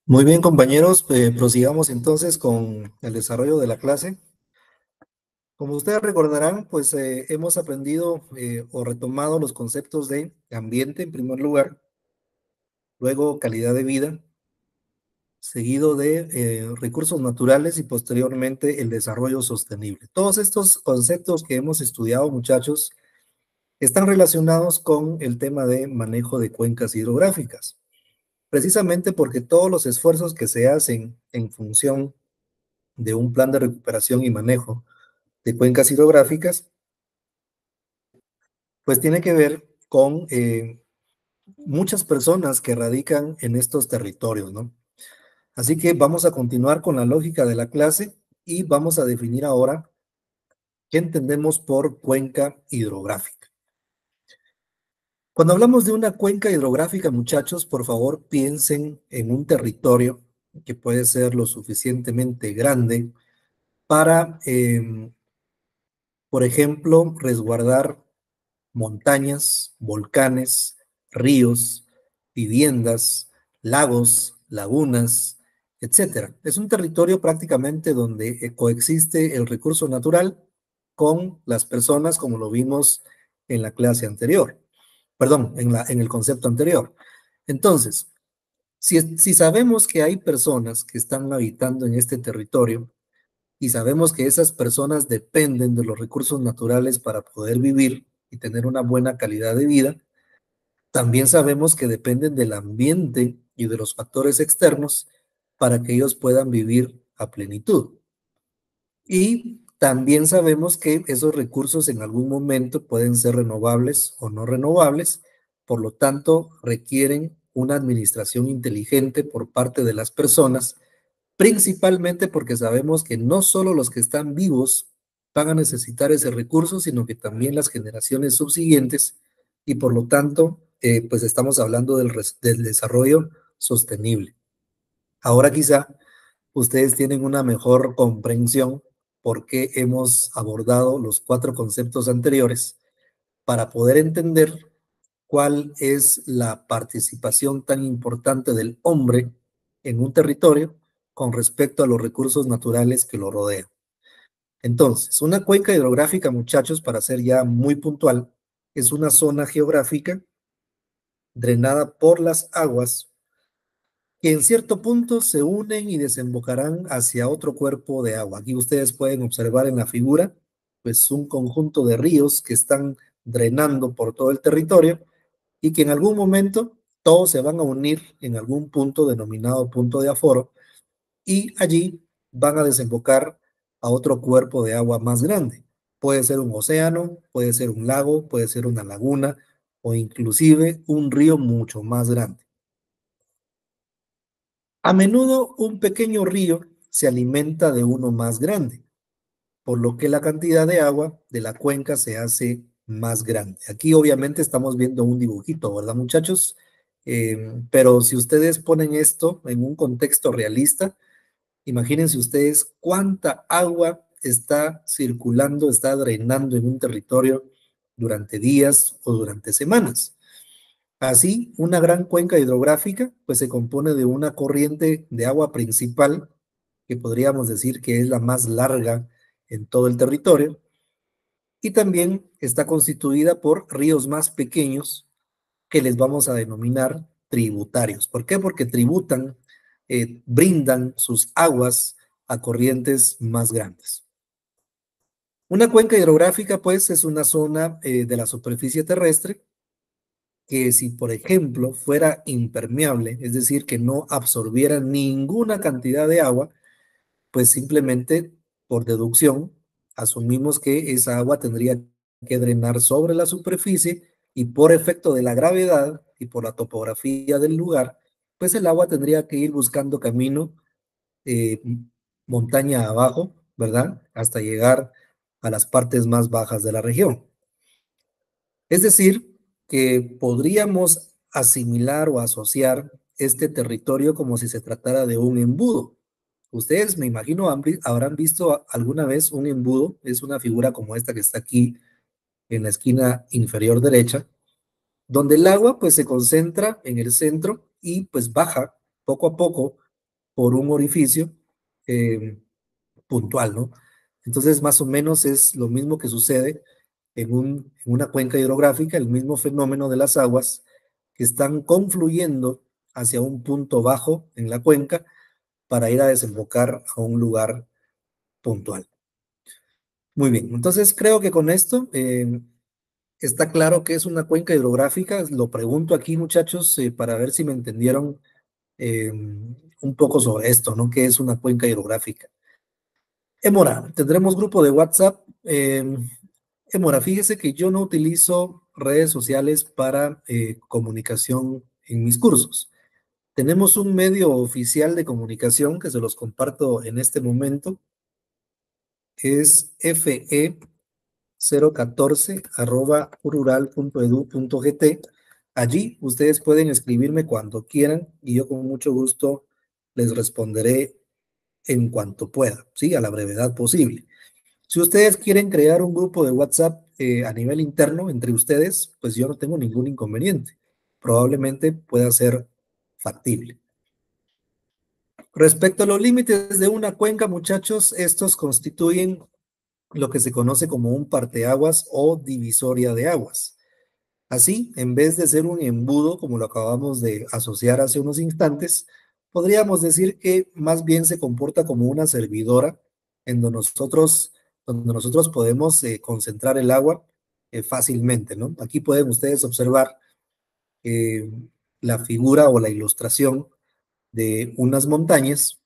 Muy bien, compañeros, eh, prosigamos entonces con el desarrollo de la clase. Como ustedes recordarán, pues eh, hemos aprendido eh, o retomado los conceptos de ambiente en primer lugar, luego calidad de vida, seguido de recursos naturales y posteriormente el desarrollo sostenible. Todos estos conceptos que hemos estudiado, muchachos, están relacionados con el tema de manejo de cuencas hidrográficas precisamente porque todos los esfuerzos que se hacen en función de un plan de recuperación y manejo de cuencas hidrográficas, pues tiene que ver con eh, muchas personas que radican en estos territorios, ¿no? Así que vamos a continuar con la lógica de la clase y vamos a definir ahora qué entendemos por cuenca hidrográfica. Cuando hablamos de una cuenca hidrográfica, muchachos, por favor piensen en un territorio que puede ser lo suficientemente grande para, em, por ejemplo, resguardar montañas, volcanes, ríos, viviendas, lagos, lagunas, etc. Es un territorio prácticamente donde eh, coexiste el recurso natural con las personas, como lo vimos en la clase anterior perdón, en, el concepto anterior. Entonces, si, si sabemos que hay personas que están habitando en este territorio y sabemos que esas personas dependen de los recursos naturales para poder vivir y tener una buena calidad de vida, también sabemos que dependen del ambiente y de los factores externos para que ellos puedan vivir a plenitud. Y también sabemos que esos recursos en algún momento pueden ser renovables o no renovables, por lo tanto requieren una administración inteligente por parte de las personas, principalmente porque sabemos que no solo los que están vivos van a necesitar ese recurso, sino que también las generaciones subsiguientes y por lo tanto, eh, pues estamos hablando del, del desarrollo sostenible. Ahora quizá ustedes tienen una mejor comprensión por qué hemos abordado los cuatro conceptos anteriores para poder entender cuál es la participación tan importante del hombre en un territorio con respecto a los recursos naturales que lo rodean. Entonces, una cuenca hidrográfica, muchachos, para ser ya muy puntual, es una zona geográfica drenada por las aguas que en cierto punto se unen y desembocarán hacia otro cuerpo de agua. Aquí ustedes pueden observar en la figura, pues un conjunto de ríos que están drenando por todo el territorio y que en algún momento todos se van a unir en algún punto denominado punto de aforo y allí van a desembocar a otro cuerpo de agua más grande. Puede ser un océano, puede ser un lago, puede ser una laguna o inclusive un río mucho más grande. A menudo un pequeño río se alimenta de uno más grande, por lo que la cantidad de agua de la cuenca se hace más grande. Aquí obviamente estamos viendo un dibujito, ¿verdad muchachos? Em, pero si ustedes ponen esto en un contexto realista, imagínense ustedes cuánta agua está circulando, está drenando en un territorio durante días o durante semanas. Así, una gran cuenca hidrográfica pues se compone de una corriente de agua principal, que podríamos decir que es la más larga en todo el territorio, y también está constituida por ríos más pequeños que les vamos a denominar tributarios. ¿Por qué? Porque tributan, eh, brindan sus aguas a corrientes más grandes. Una cuenca hidrográfica, pues, es una zona eh, de la superficie terrestre que si, por ejemplo, fuera impermeable, es decir, que no absorbiera ninguna cantidad de agua, pues simplemente por deducción asumimos que esa agua tendría que drenar sobre la superficie y por efecto de la gravedad y por la topografía del lugar, pues el agua tendría que ir buscando camino eh, montaña abajo, ¿verdad? Hasta llegar a las partes más bajas de la región. Es decir, que podríamos asimilar o asociar este territorio como si se tratara de un embudo. Ustedes, me imagino, habrán visto alguna vez un embudo, es una figura como esta que está aquí en la esquina inferior derecha, donde el agua pues se concentra en el centro y pues baja poco a poco por un orificio eh, puntual, ¿no? Entonces, más o menos es lo mismo que sucede en, un, en una cuenca hidrográfica, el mismo fenómeno de las aguas que están confluyendo hacia un punto bajo en la cuenca para ir a desembocar a un lugar puntual. Muy bien, entonces creo que con esto eh, está claro que es una cuenca hidrográfica. Lo pregunto aquí, muchachos, eh, para ver si me entendieron eh, un poco sobre esto, ¿no? ¿Qué es una cuenca hidrográfica? Emora, tendremos grupo de WhatsApp. Emora, fíjese que yo no utilizo redes sociales para comunicación en mis cursos. Tenemos un medio oficial de comunicación que se los comparto en este momento. Es fe014 arroba rural.edu.gt. Allí ustedes pueden escribirme cuando quieran y yo con mucho gusto les responderé en cuanto pueda, ¿sí? A la brevedad posible. Si ustedes quieren crear un grupo de WhatsApp eh, a nivel interno entre ustedes, pues yo no tengo ningún inconveniente. Probablemente pueda ser factible. Respecto a los límites de una cuenca, muchachos, estos constituyen lo que se conoce como un parteaguas o divisoria de aguas. Así, en vez de ser un embudo, como lo acabamos de asociar hace unos instantes, podríamos decir que más bien se comporta como una servidora en donde nosotros, donde nosotros podemos eh, concentrar el agua eh, fácilmente, ¿no? Aquí pueden ustedes observar eh, la figura o la ilustración de unas montañas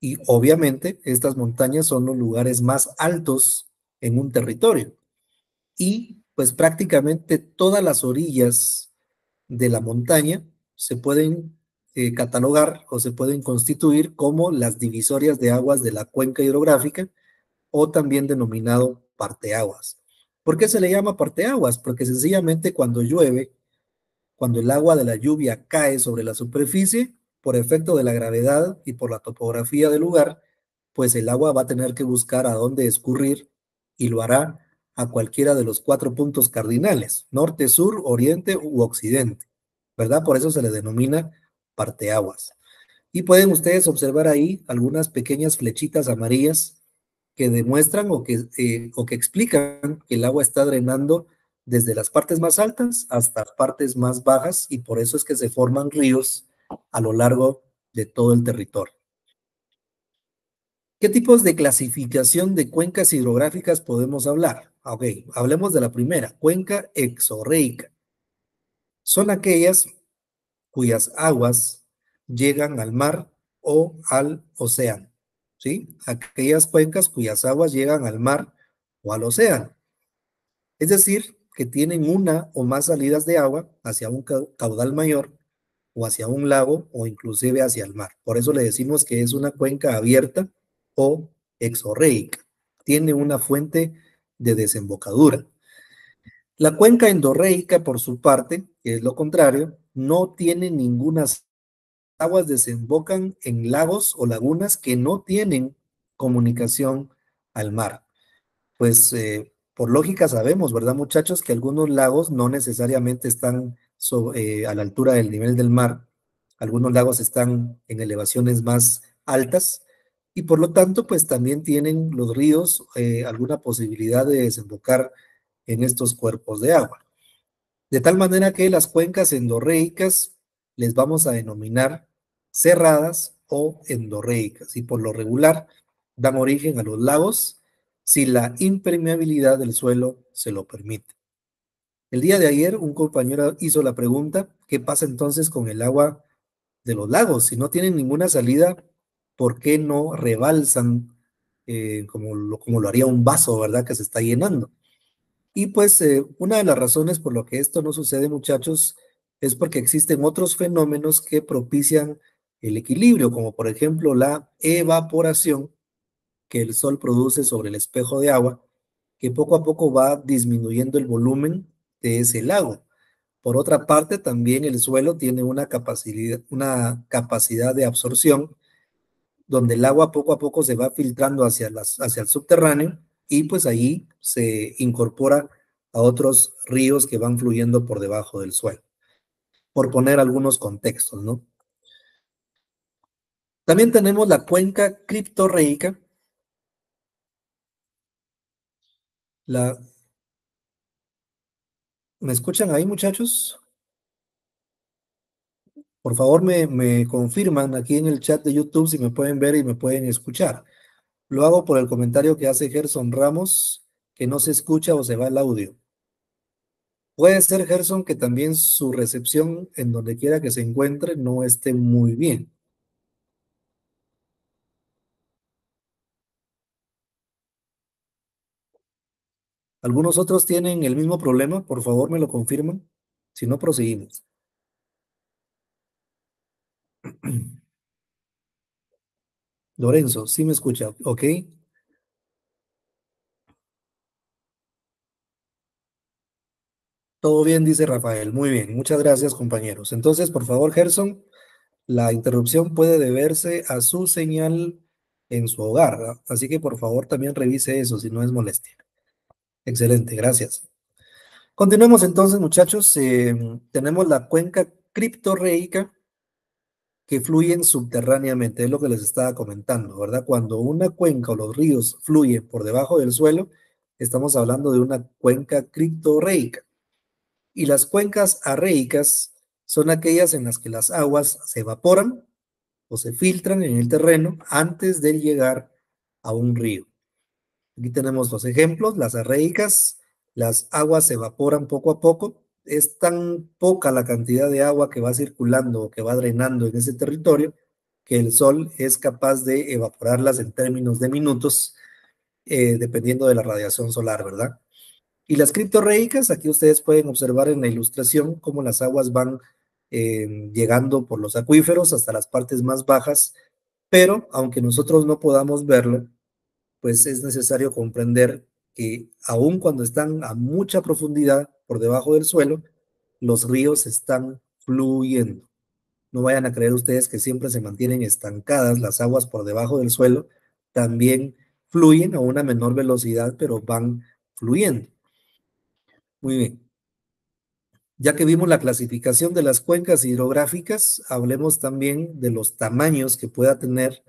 y obviamente estas montañas son los lugares más altos en un territorio y pues prácticamente todas las orillas de la montaña se pueden catalogar o se pueden constituir como las divisorias de aguas de la cuenca hidrográfica o también denominado parteaguas. ¿Por qué se le llama parteaguas? Porque sencillamente cuando llueve cuando el agua de la lluvia cae sobre la superficie, por efecto de la gravedad y por la topografía del lugar, pues el agua va a tener que buscar a dónde escurrir y lo hará a cualquiera de los cuatro puntos cardinales, norte, sur, oriente u occidente, ¿verdad? Por eso se le denomina parteaguas. Y pueden ustedes observar ahí algunas pequeñas flechitas amarillas que demuestran o que, eh, o que explican que el agua está drenando desde las partes más altas hasta partes más bajas y por eso es que se forman ríos a lo largo de todo el territorio. ¿Qué tipos de clasificación de cuencas hidrográficas podemos hablar? Ok, hablemos de la primera, cuenca exorreica. Son aquellas cuyas aguas llegan al mar o al océano, ¿sí? Aquellas cuencas cuyas aguas llegan al mar o al océano. Es decir, que tienen una o más salidas de agua hacia un caudal mayor o hacia un lago o inclusive hacia el mar. Por eso le decimos que es una cuenca abierta o exorreica. Tiene una fuente de desembocadura. La cuenca endorreica, por su parte, que es lo contrario, no tiene ninguna aguas desembocan en lagos o lagunas que no tienen comunicación al mar. Pues eh, por lógica sabemos, ¿verdad, muchachos? Que algunos lagos no necesariamente están eh, a la altura del nivel del mar. Algunos lagos están en elevaciones más altas y por lo tanto, pues también tienen los ríos eh, alguna posibilidad de desembocar en estos cuerpos de agua. De tal manera que las cuencas endorreicas les vamos a denominar cerradas o endorreicas y por lo regular dan origen a los lagos si la impermeabilidad del suelo se lo permite. El día de ayer un compañero hizo la pregunta, ¿qué pasa entonces con el agua de los lagos? Si no tienen ninguna salida, ¿por qué no rebalsan eh, como, lo, haría un vaso, verdad, que se está llenando? Y pues eh, una de las razones por lo que esto no sucede, muchachos, es porque existen otros fenómenos que propician el equilibrio, como por ejemplo la evaporación, que el sol produce sobre el espejo de agua, que poco a poco va disminuyendo el volumen de ese lago. Por otra parte, también el suelo tiene una capacidad, una capacidad de absorción donde el agua poco a poco se va filtrando hacia, las, hacia el subterráneo y pues ahí se incorpora a otros ríos que van fluyendo por debajo del suelo. Por poner algunos contextos, ¿no? También tenemos la cuenca criptorreica. ¿Me escuchan ahí, muchachos? Por favor, me, me confirman aquí en el chat de YouTube si me pueden ver y me pueden escuchar. Lo hago por el comentario que hace Gerson Ramos, que no se escucha o se va el audio. Puede ser, Gerson, que también su recepción en donde quiera que se encuentre no esté muy bien. ¿Algunos otros tienen el mismo problema? Por favor, me lo confirman. Si no, proseguimos. [clears throat] Lorenzo, sí me escucha, ¿ok? Todo bien, dice Rafael. Muy bien, muchas gracias, compañeros. Entonces, por favor, Gerson, la interrupción puede deberse a su señal en su hogar, así que por favor también revise eso si no es molestia. Excelente, gracias. Continuemos entonces, muchachos. Eh, tenemos la cuenca criptorreica que fluyen subterráneamente, es lo que les estaba comentando, ¿verdad? Cuando una cuenca o los ríos fluyen por debajo del suelo, estamos hablando de una cuenca criptorreica. Y las cuencas arreicas son aquellas en las que las aguas se evaporan o se filtran en el terreno antes de llegar a un río. Aquí tenemos los ejemplos, las arreicas, las aguas se evaporan poco a poco. Es tan poca la cantidad de agua que va circulando o que va drenando en ese territorio que el sol es capaz de evaporarlas en términos de minutos, eh, dependiendo de la radiación solar, ¿verdad? Y las criptorreicas, aquí ustedes pueden observar en la ilustración cómo las aguas van eh, llegando por los acuíferos hasta las partes más bajas, pero aunque nosotros no podamos verlo, pues es necesario comprender que aun cuando están a mucha profundidad por debajo del suelo, los ríos están fluyendo. No vayan a creer ustedes que siempre se mantienen estancadas las aguas por debajo del suelo, también fluyen a una menor velocidad, pero van fluyendo. Muy bien. Ya que vimos la clasificación de las cuencas hidrográficas, hablemos también de los tamaños que pueda tener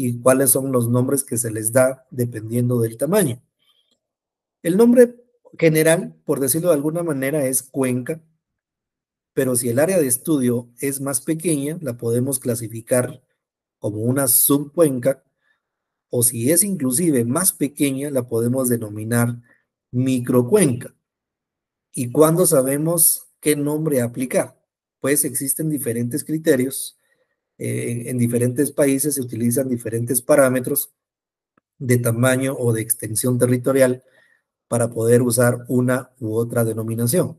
y cuáles son los nombres que se les da dependiendo del tamaño. El nombre general, por decirlo de alguna manera, es cuenca, pero si el área de estudio es más pequeña, la podemos clasificar como una subcuenca, o si es inclusive más pequeña, la podemos denominar microcuenca. ¿Y cuándo sabemos qué nombre aplicar? Pues existen diferentes criterios eh, en diferentes países se utilizan diferentes parámetros de tamaño o de extensión territorial para poder usar una u otra denominación.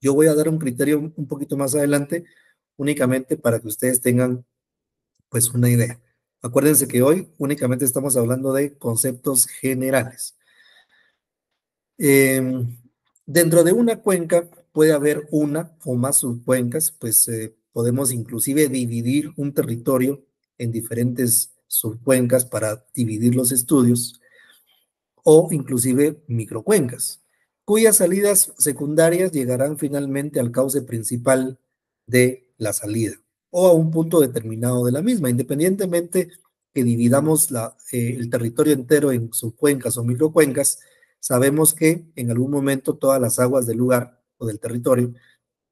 Yo voy a dar un criterio un poquito más adelante, únicamente para que ustedes tengan pues una idea. Acuérdense que hoy únicamente estamos hablando de conceptos generales. Em, dentro de una cuenca puede haber una o más subcuencas, pues eh, podemos inclusive dividir un territorio en diferentes subcuencas para dividir los estudios o inclusive microcuencas, cuyas salidas secundarias llegarán finalmente al cauce principal de la salida o a un punto determinado de la misma, independientemente que dividamos la, eh, el territorio entero en subcuencas o microcuencas, sabemos que en algún momento todas las aguas del lugar o del territorio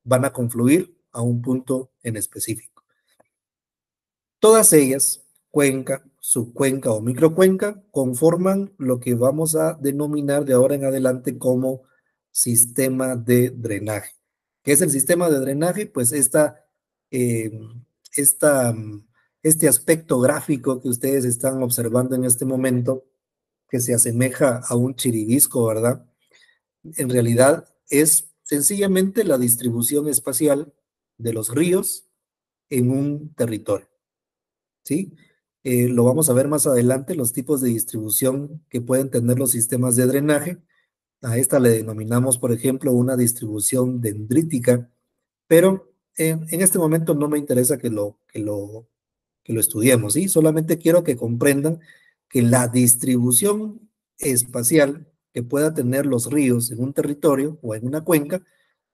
van a confluir a un punto en específico. Todas ellas, cuenca, subcuenca o microcuenca, conforman lo que vamos a denominar de ahora en adelante como sistema de drenaje. ¿Qué es el sistema de drenaje? Pues esta, eh, esta, este aspecto gráfico que ustedes están observando en este momento, que se asemeja a un chiribisco, ¿verdad? En realidad es sencillamente la distribución espacial de los ríos en un territorio. ¿Sí? Eh, lo vamos a ver más adelante, los tipos de distribución que pueden tener los sistemas de drenaje. A esta le denominamos, por ejemplo, una distribución dendrítica, pero en, en este momento no me interesa que lo, que lo, que lo estudiemos, ¿sí? Solamente quiero que comprendan que la distribución espacial que pueda tener los ríos en un territorio o en una cuenca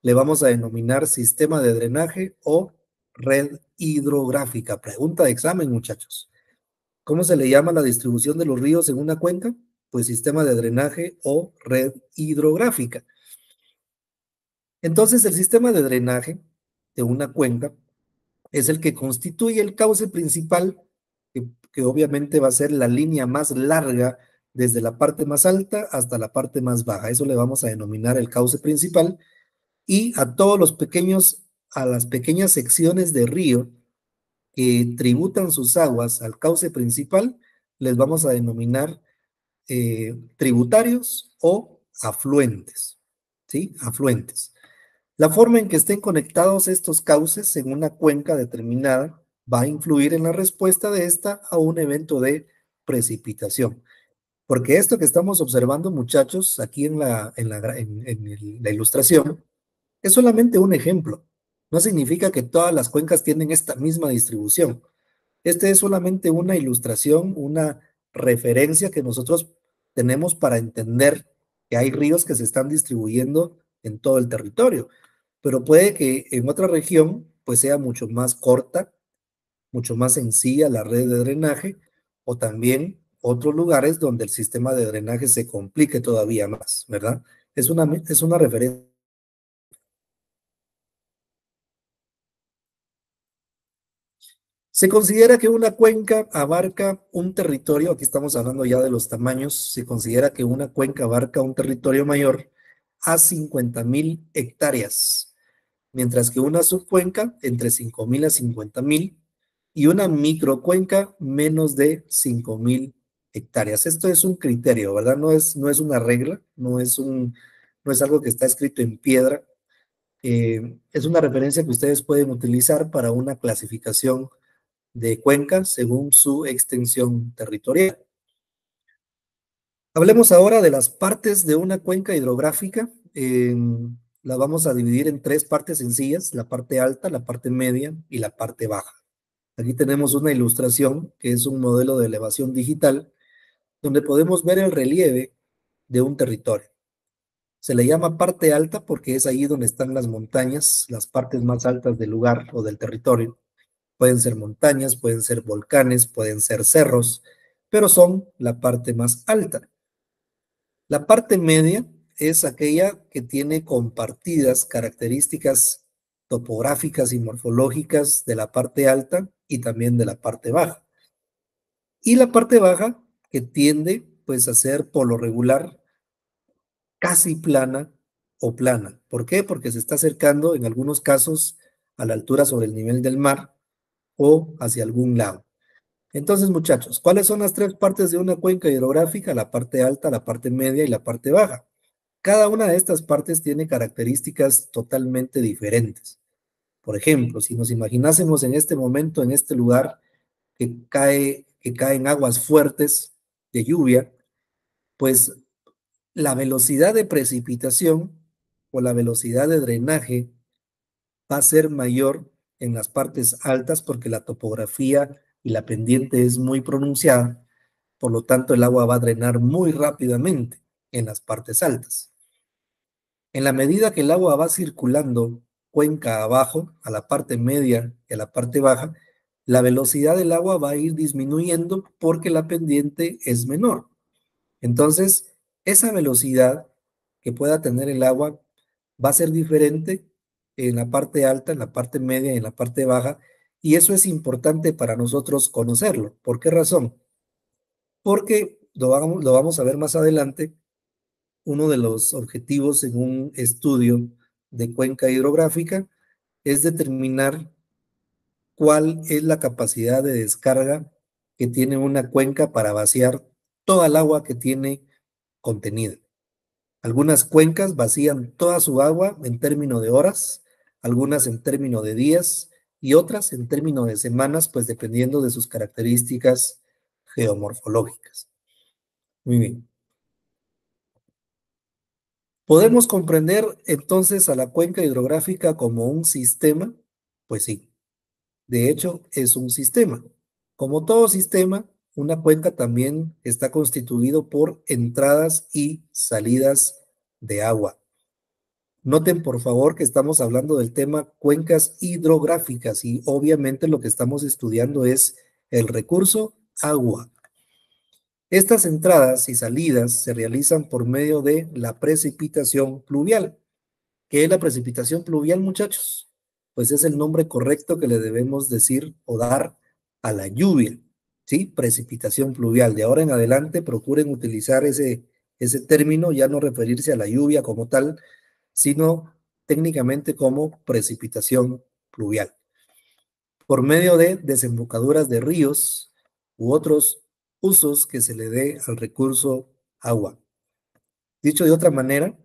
le vamos a denominar sistema de drenaje o red hidrográfica? Pregunta de examen, muchachos. ¿Cómo se le llama la distribución de los ríos en una cuenca? Pues sistema de drenaje o red hidrográfica. Entonces, el sistema de drenaje de una cuenca es el que constituye el cauce principal, que, obviamente va a ser la línea más larga desde la parte más alta hasta la parte más baja. Eso le vamos a denominar el cauce principal. Y a todos los pequeños, a las pequeñas secciones de río que tributan sus aguas al cauce principal, les vamos a denominar eh, tributarios o afluentes. ¿Sí? Afluentes. La forma en que estén conectados estos cauces en una cuenca determinada va a influir en la respuesta de esta a un evento de precipitación. Porque esto que estamos observando, muchachos, aquí en la, en la, en la ilustración, es solamente un ejemplo. No significa que todas las cuencas tienen esta misma distribución. Este es solamente una ilustración, una referencia que nosotros tenemos para entender que hay ríos que se están distribuyendo en todo el territorio. Pero puede que en otra región pues sea mucho más corta, mucho más sencilla la red de drenaje o también otros lugares donde el sistema de drenaje se complique todavía más, ¿verdad? Es una, es una referencia. Se considera que una cuenca abarca un territorio, aquí estamos hablando ya de los tamaños, se considera que una cuenca abarca un territorio mayor a 50 mil hectáreas, mientras que una subcuenca entre 5 mil a 50 mil y una microcuenca menos de 5 mil hectáreas. Esto es un criterio, ¿verdad? No es, no es una regla, no es, un, no es algo que está escrito en piedra. Eh, es una referencia que ustedes pueden utilizar para una clasificación de cuencas según su extensión territorial. Hablemos ahora de las partes de una cuenca hidrográfica. la vamos a dividir en tres partes sencillas, la parte alta, la parte media y la parte baja. Aquí tenemos una ilustración que es un modelo de elevación digital donde podemos ver el relieve de un territorio. Se le llama parte alta porque es ahí donde están las montañas, las partes más altas del lugar o del territorio. Pueden ser montañas, pueden ser volcanes, pueden ser cerros, pero son la parte más alta. La parte media es aquella que tiene compartidas características topográficas y morfológicas de la parte alta y también de la parte baja. Y la parte baja que tiende pues a ser por lo regular casi plana o plana. ¿Por qué? Porque se está acercando en algunos casos a la altura sobre el nivel del mar o hacia algún lado. Entonces, muchachos, ¿cuáles son las tres partes de una cuenca hidrográfica? La parte alta, la parte media y la parte baja. Cada una de estas partes tiene características totalmente diferentes. Por ejemplo, si nos imaginásemos en este momento, en este lugar, que, cae, que caen aguas fuertes, de lluvia, pues la velocidad de precipitación o la velocidad de drenaje va a ser mayor en las partes altas porque la topografía y la pendiente es muy pronunciada, por lo tanto el agua va a drenar muy rápidamente en las partes altas. En la medida que el agua va circulando cuenca abajo, a la parte media y a la parte baja, la velocidad del agua va a ir disminuyendo porque la pendiente es menor. Entonces, esa velocidad que pueda tener el agua va a ser diferente en la parte alta, en la parte media y en la parte baja, y eso es importante para nosotros conocerlo. ¿Por qué razón? Porque lo vamos, a ver más adelante, uno de los objetivos en un estudio de cuenca hidrográfica es determinar cuál es la capacidad de descarga que tiene una cuenca para vaciar toda el agua que tiene contenida. Algunas cuencas vacían toda su agua en términos de horas, algunas en términos de días y otras en términos de semanas, pues dependiendo de sus características geomorfológicas. Muy bien. ¿Podemos comprender entonces a la cuenca hidrográfica como un sistema? Pues sí. De hecho, es un sistema. Como todo sistema, una cuenca también está constituido por entradas y salidas de agua. Noten por favor que estamos hablando del tema cuencas hidrográficas y obviamente lo que estamos estudiando es el recurso agua. Estas entradas y salidas se realizan por medio de la precipitación pluvial. ¿Qué es la precipitación pluvial, muchachos? Pues es el nombre correcto que le debemos decir o dar a la lluvia, ¿sí? Precipitación pluvial. De ahora en adelante procuren utilizar ese, ese término, ya no referirse a la lluvia como tal, sino técnicamente como precipitación pluvial. Por medio de desembocaduras de ríos u otros usos que se le dé al recurso agua. Dicho de otra manera,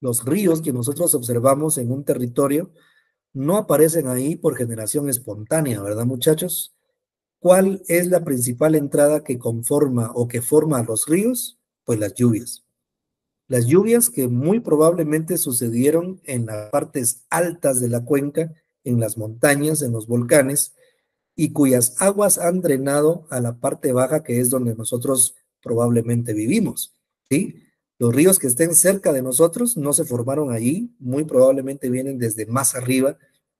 los ríos que nosotros observamos en un territorio no aparecen ahí por generación espontánea, ¿verdad muchachos? ¿Cuál es la principal entrada que conforma o que forma los ríos? Pues las lluvias. Las lluvias que muy probablemente sucedieron en las partes altas de la cuenca, en las montañas, en los volcanes, y cuyas aguas han drenado a la parte baja, que es donde nosotros probablemente vivimos. ¿sí? Los ríos que estén cerca de nosotros no se formaron allí, muy probablemente vienen desde más arriba,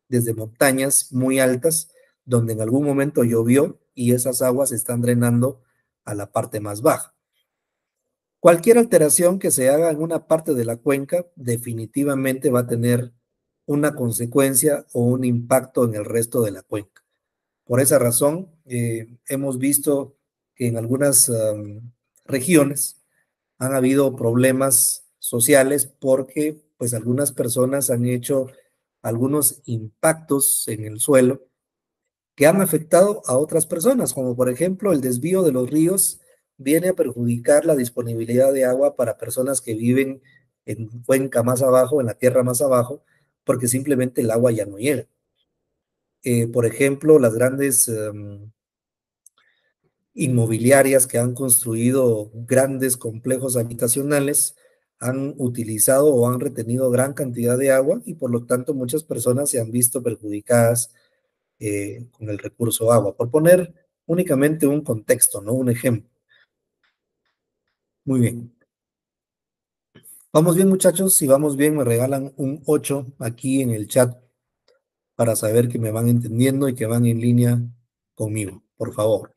desde montañas muy altas, donde en algún momento llovió y esas aguas están drenando a la parte más baja. Cualquier alteración que se haga en una parte de la cuenca definitivamente va a tener una consecuencia o un impacto en el resto de la cuenca. Por esa razón, eh, hemos visto que en algunas regiones han habido problemas sociales porque pues algunas personas han hecho algunos impactos en el suelo que han afectado a otras personas, como por ejemplo el desvío de los ríos viene a perjudicar la disponibilidad de agua para personas que viven en cuenca más abajo, en la tierra más abajo, porque simplemente el agua ya no llega. Eh, por ejemplo, las grandes em, inmobiliarias que han construido grandes complejos habitacionales han utilizado o han retenido gran cantidad de agua y por lo tanto muchas personas se han visto perjudicadas eh, con el recurso agua. Por poner únicamente un contexto, ¿no? Un ejemplo. Muy bien. Vamos bien, muchachos. Si vamos bien, me regalan un 8 aquí en el chat para saber que me van entendiendo y que van en línea conmigo, por favor.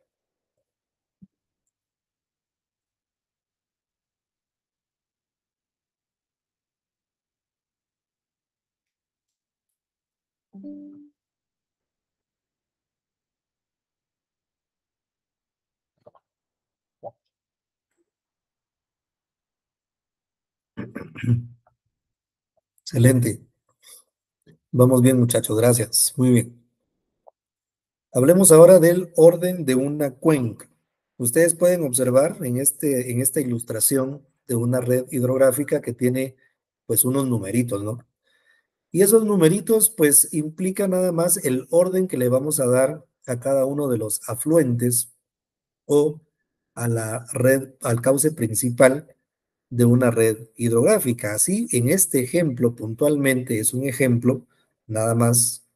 Excelente. Vamos bien, muchachos, gracias. Muy bien. Hablemos ahora del orden de una cuenca. Ustedes pueden observar en, este, en esta ilustración de una red hidrográfica que tiene pues unos numeritos, ¿no? Y esos numeritos pues implican nada más el orden que le vamos a dar a cada uno de los afluentes o a la red, al cauce principal de una red hidrográfica. Así, en este ejemplo puntualmente es un ejemplo, nada más,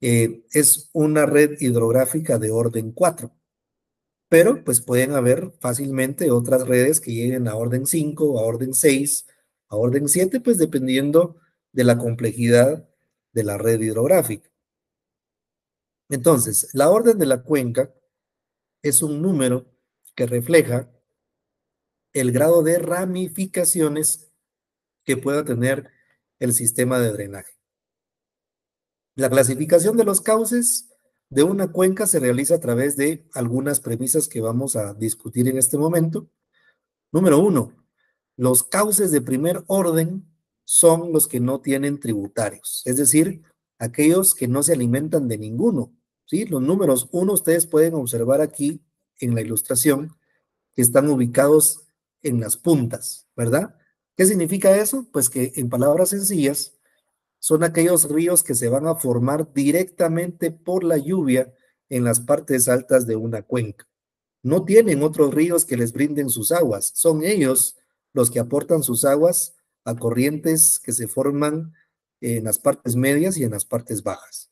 eh, es una red hidrográfica de orden 4. Pero pues pueden haber fácilmente otras redes que lleguen a orden 5, a orden 6, a orden 7, pues dependiendo de la complejidad de la red hidrográfica. Entonces, la orden de la cuenca es un número que refleja el grado de ramificaciones que pueda tener el sistema de drenaje. La clasificación de los cauces de una cuenca se realiza a través de algunas premisas que vamos a discutir en este momento. Número uno, los cauces de primer orden son los que no tienen tributarios, es decir, aquellos que no se alimentan de ninguno. ¿sí? Los números uno ustedes pueden observar aquí en la ilustración que están ubicados en las puntas, ¿verdad? ¿Qué significa eso? Pues que en palabras sencillas, son aquellos ríos que se van a formar directamente por la lluvia en las partes altas de una cuenca. No tienen otros ríos que les brinden sus aguas, son ellos los que aportan sus aguas a corrientes que se forman en las partes medias y en las partes bajas.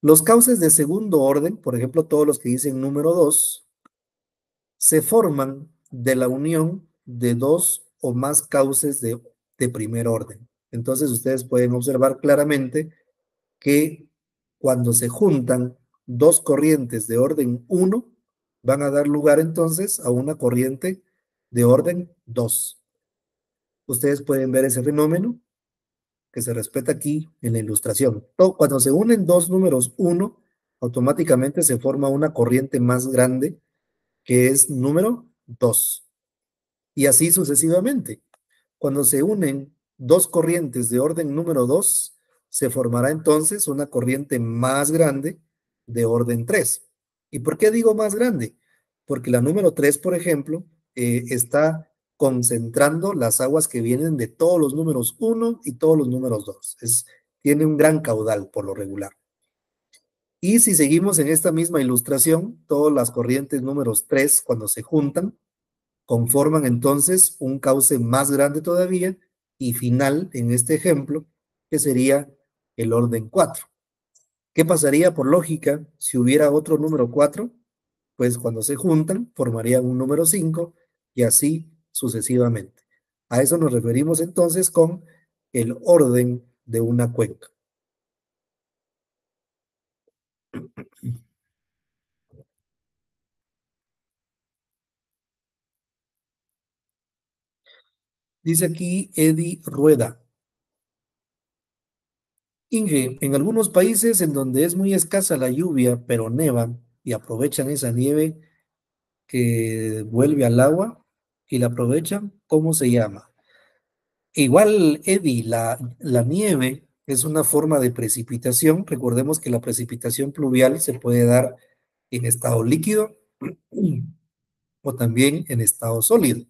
Los cauces de segundo orden, por ejemplo, todos los que dicen número 2, se forman de la unión de dos o más cauces de, de primer orden. Entonces ustedes pueden observar claramente que cuando se juntan dos corrientes de orden 1, van a dar lugar entonces a una corriente de orden 2. Ustedes pueden ver ese fenómeno que se respeta aquí en la ilustración. Cuando se unen dos números 1, automáticamente se forma una corriente más grande que es número 2. Y así sucesivamente. Cuando se unen dos corrientes de orden número 2, se formará entonces una corriente más grande de orden 3. ¿Y por qué digo más grande? Porque la número 3, por ejemplo, eh, está concentrando las aguas que vienen de todos los números 1 y todos los números 2. Es, tiene un gran caudal por lo regular. Y si seguimos en esta misma ilustración, todas las corrientes números 3, cuando se juntan, conforman entonces un cauce más grande todavía y final en este ejemplo, que sería el orden 4. ¿Qué pasaría por lógica si hubiera otro número 4? Pues cuando se juntan formarían un número 5 y así sucesivamente. A eso nos referimos entonces con el orden de una cuenca. Dice aquí Eddie Rueda. Inge, en algunos países en donde es muy escasa la lluvia, pero neva y aprovechan esa nieve que vuelve al agua y la aprovechan, ¿cómo se llama? Igual, Eddie, la, la nieve es una forma de precipitación. Recordemos que la precipitación pluvial se puede dar en estado líquido [clears throat] o también en estado sólido.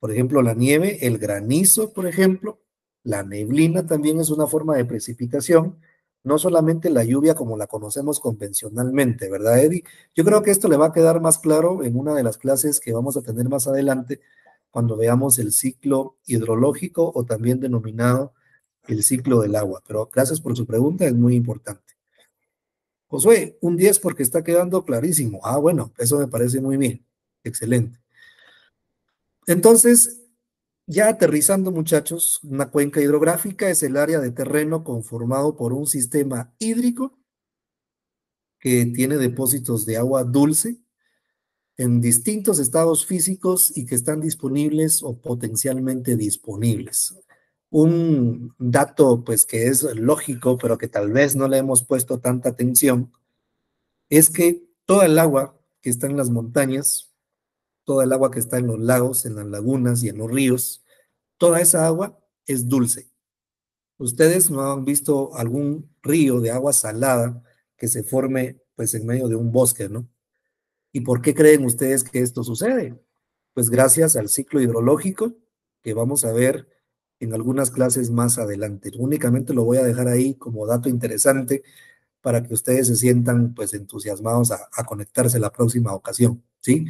Por ejemplo, la nieve, el granizo, por ejemplo, la neblina también es una forma de precipitación, no solamente la lluvia como la conocemos convencionalmente, ¿verdad, Eddie? Yo creo que esto le va a quedar más claro en una de las clases que vamos a tener más adelante cuando veamos el ciclo hidrológico o también denominado el ciclo del agua. Pero gracias por su pregunta, es muy importante. Josué, un 10 porque está quedando clarísimo. Ah, bueno, eso me parece muy bien. Excelente. Entonces, ya aterrizando muchachos, una cuenca hidrográfica es el área de terreno conformado por un sistema hídrico que tiene depósitos de agua dulce en distintos estados físicos y que están disponibles o potencialmente disponibles. Un dato pues que es lógico, pero que tal vez no le hemos puesto tanta atención, es que toda el agua que está en las montañas toda el agua que está en los lagos, en las lagunas y en los ríos, toda esa agua es dulce. Ustedes no han visto algún río de agua salada que se forme pues en medio de un bosque, ¿no? ¿Y por qué creen ustedes que esto sucede? Pues gracias al ciclo hidrológico que vamos a ver en algunas clases más adelante. Únicamente lo voy a dejar ahí como dato interesante para que ustedes se sientan pues entusiasmados a, a conectarse la próxima ocasión, ¿sí?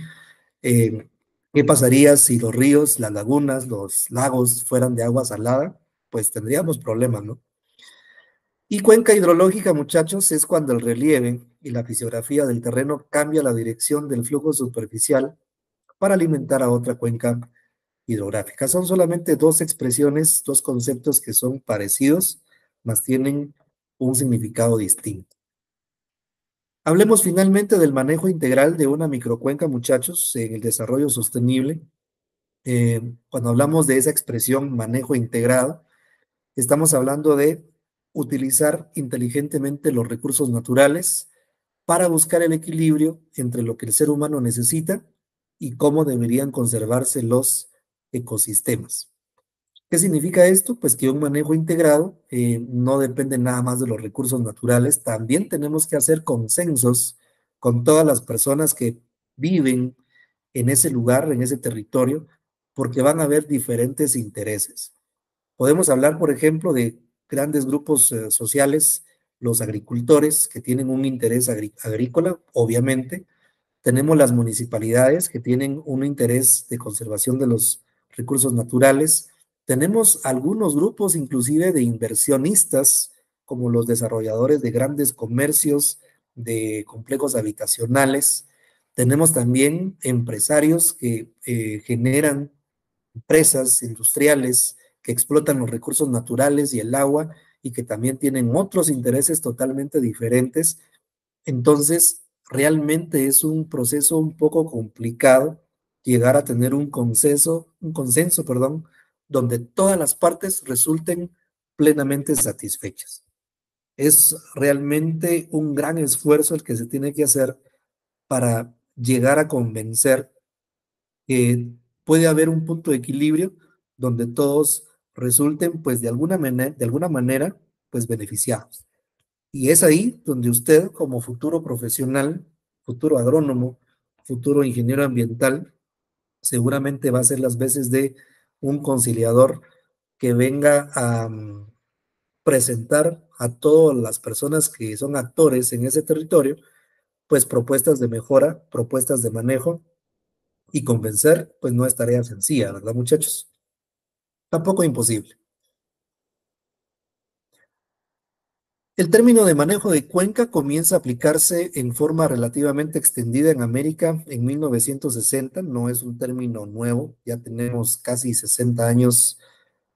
Eh, ¿Qué pasaría si los ríos, las lagunas, los lagos fueran de agua salada? Pues tendríamos problemas, ¿no? Y cuenca hidrológica, muchachos, es cuando el relieve y la fisiografía del terreno cambia la dirección del flujo superficial para alimentar a otra cuenca hidrográfica. Son solamente dos expresiones, dos conceptos que son parecidos, mas tienen un significado distinto. Hablemos finalmente del manejo integral de una microcuenca, muchachos, en el desarrollo sostenible. Eh, cuando hablamos de esa expresión manejo integrado, estamos hablando de utilizar inteligentemente los recursos naturales para buscar el equilibrio entre lo que el ser humano necesita y cómo deberían conservarse los ecosistemas. ¿Qué significa esto? Pues que un manejo integrado eh, no depende nada más de los recursos naturales, también tenemos que hacer consensos con todas las personas que viven en ese lugar, en ese territorio, porque van a haber diferentes intereses. Podemos hablar, por ejemplo, de grandes grupos eh, sociales, los agricultores que tienen un interés agrícola, obviamente. Tenemos las municipalidades que tienen un interés de conservación de los recursos naturales tenemos algunos grupos inclusive de inversionistas, como los desarrolladores de grandes comercios, de complejos habitacionales. Tenemos también empresarios que eh, generan empresas industriales que explotan los recursos naturales y el agua y que también tienen otros intereses totalmente diferentes. Entonces, realmente es un proceso un poco complicado llegar a tener un consenso, un consenso, perdón, donde todas las partes resulten plenamente satisfechas. Es realmente un gran esfuerzo el que se tiene que hacer para llegar a convencer que puede haber un punto de equilibrio donde todos resulten, pues, de alguna, manera, de alguna manera, pues, beneficiados. Y es ahí donde usted, como futuro profesional, futuro agrónomo, futuro ingeniero ambiental, seguramente va a ser las veces de un conciliador que venga a mm, presentar a todas las personas que son actores en ese territorio, pues propuestas de mejora, propuestas de manejo y convencer, pues no es tarea sencilla, ¿verdad muchachos? Tampoco imposible. El término de manejo de cuenca comienza a aplicarse en forma relativamente extendida en América en 1960, no es un término nuevo, ya tenemos casi 60 años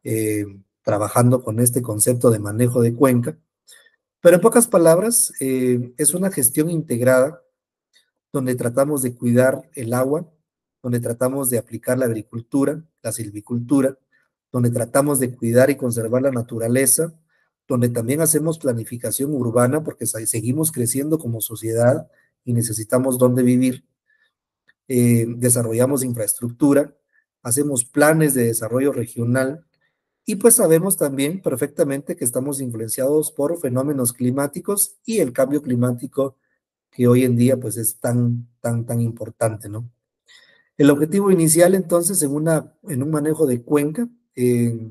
eh, trabajando con este concepto de manejo de cuenca, pero en pocas palabras eh, es una gestión integrada donde tratamos de cuidar el agua, donde tratamos de aplicar la agricultura, la silvicultura, donde tratamos de cuidar y conservar la naturaleza, donde también hacemos planificación urbana porque seguimos creciendo como sociedad y necesitamos dónde vivir. Eh, desarrollamos infraestructura, hacemos planes de desarrollo regional y pues sabemos también perfectamente que estamos influenciados por fenómenos climáticos y el cambio climático que hoy en día pues es tan, tan, tan importante, ¿no? El objetivo inicial entonces en, una, en un manejo de cuenca eh,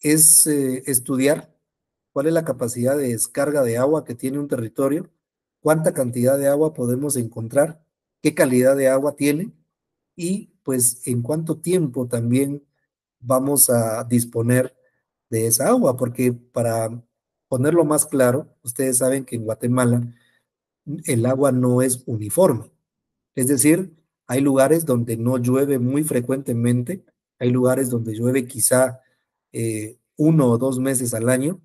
es eh, estudiar cuál es la capacidad de descarga de agua que tiene un territorio, cuánta cantidad de agua podemos encontrar, qué calidad de agua tiene y pues en cuánto tiempo también vamos a disponer de esa agua, porque para ponerlo más claro, ustedes saben que en Guatemala el agua no es uniforme. Es decir, hay lugares donde no llueve muy frecuentemente, hay lugares donde llueve quizá eh, uno o dos meses al año,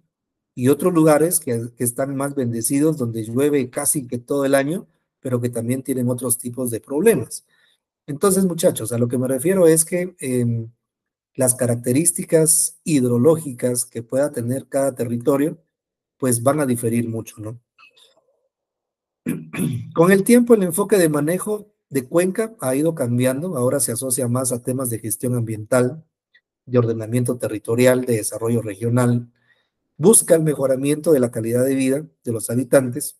y otros lugares que, están más bendecidos, donde llueve casi que todo el año, pero que también tienen otros tipos de problemas. Entonces, muchachos, a lo que me refiero es que em, las características hidrológicas que pueda tener cada territorio, pues van a diferir mucho, ¿no? [clears throat] Con el tiempo, el enfoque de manejo de cuenca ha ido cambiando, ahora se asocia más a temas de gestión ambiental, de ordenamiento territorial, de desarrollo regional, busca el mejoramiento de la calidad de vida de los habitantes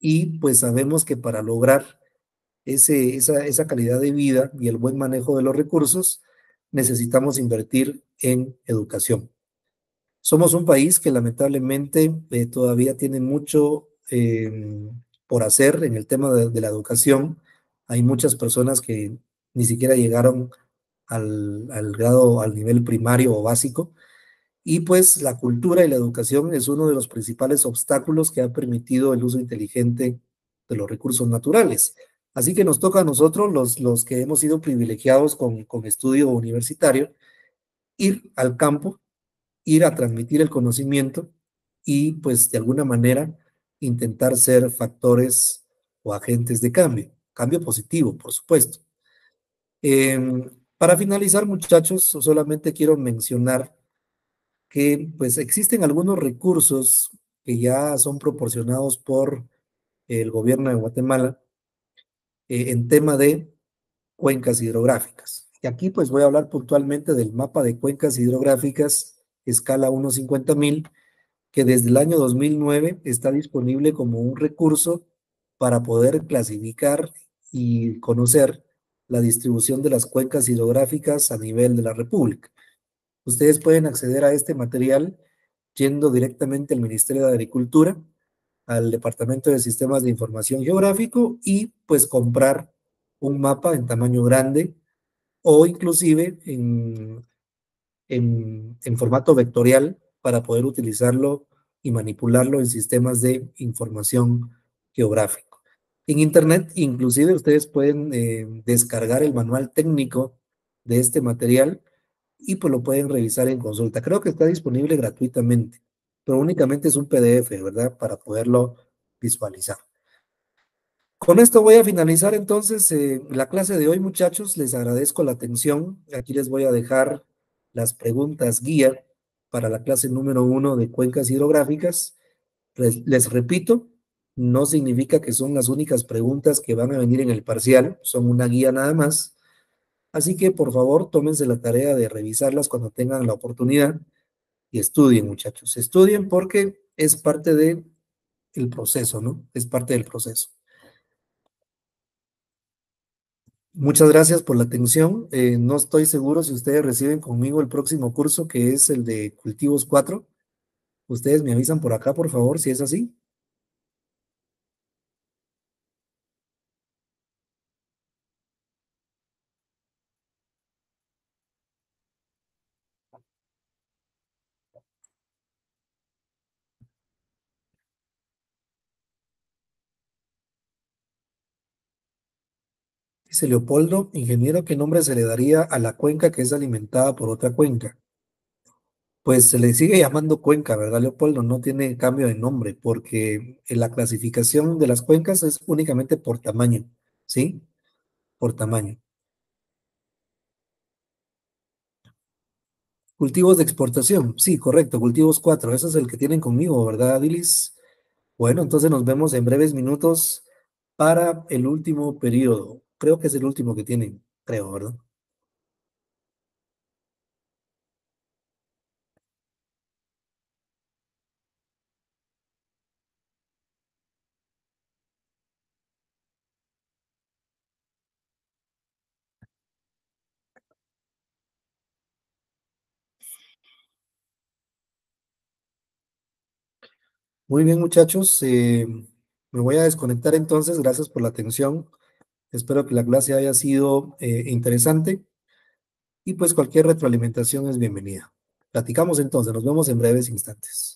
y pues sabemos que para lograr ese, esa, esa calidad de vida y el buen manejo de los recursos, necesitamos invertir en educación. Somos un país que lamentablemente eh, todavía tiene mucho em, por hacer en el tema de, de, la educación. Hay muchas personas que ni siquiera llegaron al, al grado, al nivel primario o básico, y pues la cultura y la educación es uno de los principales obstáculos que ha permitido el uso inteligente de los recursos naturales. Así que nos toca a nosotros, los, los que hemos sido privilegiados con, con estudio universitario, ir al campo, ir a transmitir el conocimiento y pues de alguna manera intentar ser factores o agentes de cambio, cambio positivo, por supuesto. Eh, para finalizar, muchachos, solamente quiero mencionar que pues existen algunos recursos que ya son proporcionados por el gobierno de Guatemala eh, en tema de cuencas hidrográficas. Y aquí pues voy a hablar puntualmente del mapa de cuencas hidrográficas escala 1.50.000 que desde el año 2009 está disponible como un recurso para poder clasificar y conocer la distribución de las cuencas hidrográficas a nivel de la República. Ustedes pueden acceder a este material yendo directamente al Ministerio de Agricultura, al Departamento de Sistemas de Información Geográfico y pues comprar un mapa en tamaño grande o inclusive en, en, formato vectorial para poder utilizarlo y manipularlo en sistemas de información geográfico. En Internet, inclusive, ustedes pueden eh, descargar el manual técnico de este material y pues lo pueden revisar en consulta. Creo que está disponible gratuitamente, pero únicamente es un PDF, ¿verdad? Para poderlo visualizar. Con esto voy a finalizar entonces eh, la clase de hoy, muchachos. Les agradezco la atención. Aquí les voy a dejar las preguntas guía para la clase número uno de cuencas hidrográficas. Les, les, repito, no significa que son las únicas preguntas que van a venir en el parcial, son una guía nada más. Así que por favor, tómense la tarea de revisarlas cuando tengan la oportunidad y estudien, muchachos. Estudien porque es parte del el proceso, ¿no? Es parte del proceso. Muchas gracias por la atención. Eh, no estoy seguro si ustedes reciben conmigo el próximo curso, que es el de Cultivos 4. Ustedes me avisan por acá, por favor, si es así. Dice Leopoldo, ingeniero, ¿qué nombre se le daría a la cuenca que es alimentada por otra cuenca? Pues se le sigue llamando cuenca, ¿verdad, Leopoldo? No tiene cambio de nombre, porque en la clasificación de las cuencas es únicamente por tamaño, ¿sí? Por tamaño. Cultivos de exportación, sí, correcto, cultivos 4, ese es el que tienen conmigo, ¿verdad, Dilis? Bueno, entonces nos vemos en breves minutos para el último periodo. Creo que es el último que tienen, creo, ¿verdad? Muy bien, muchachos. Eh, me voy a desconectar entonces. Gracias por la atención. Espero que la clase haya sido eh, interesante. Y pues cualquier retroalimentación es bienvenida. Platicamos entonces. Nos vemos en breves instantes.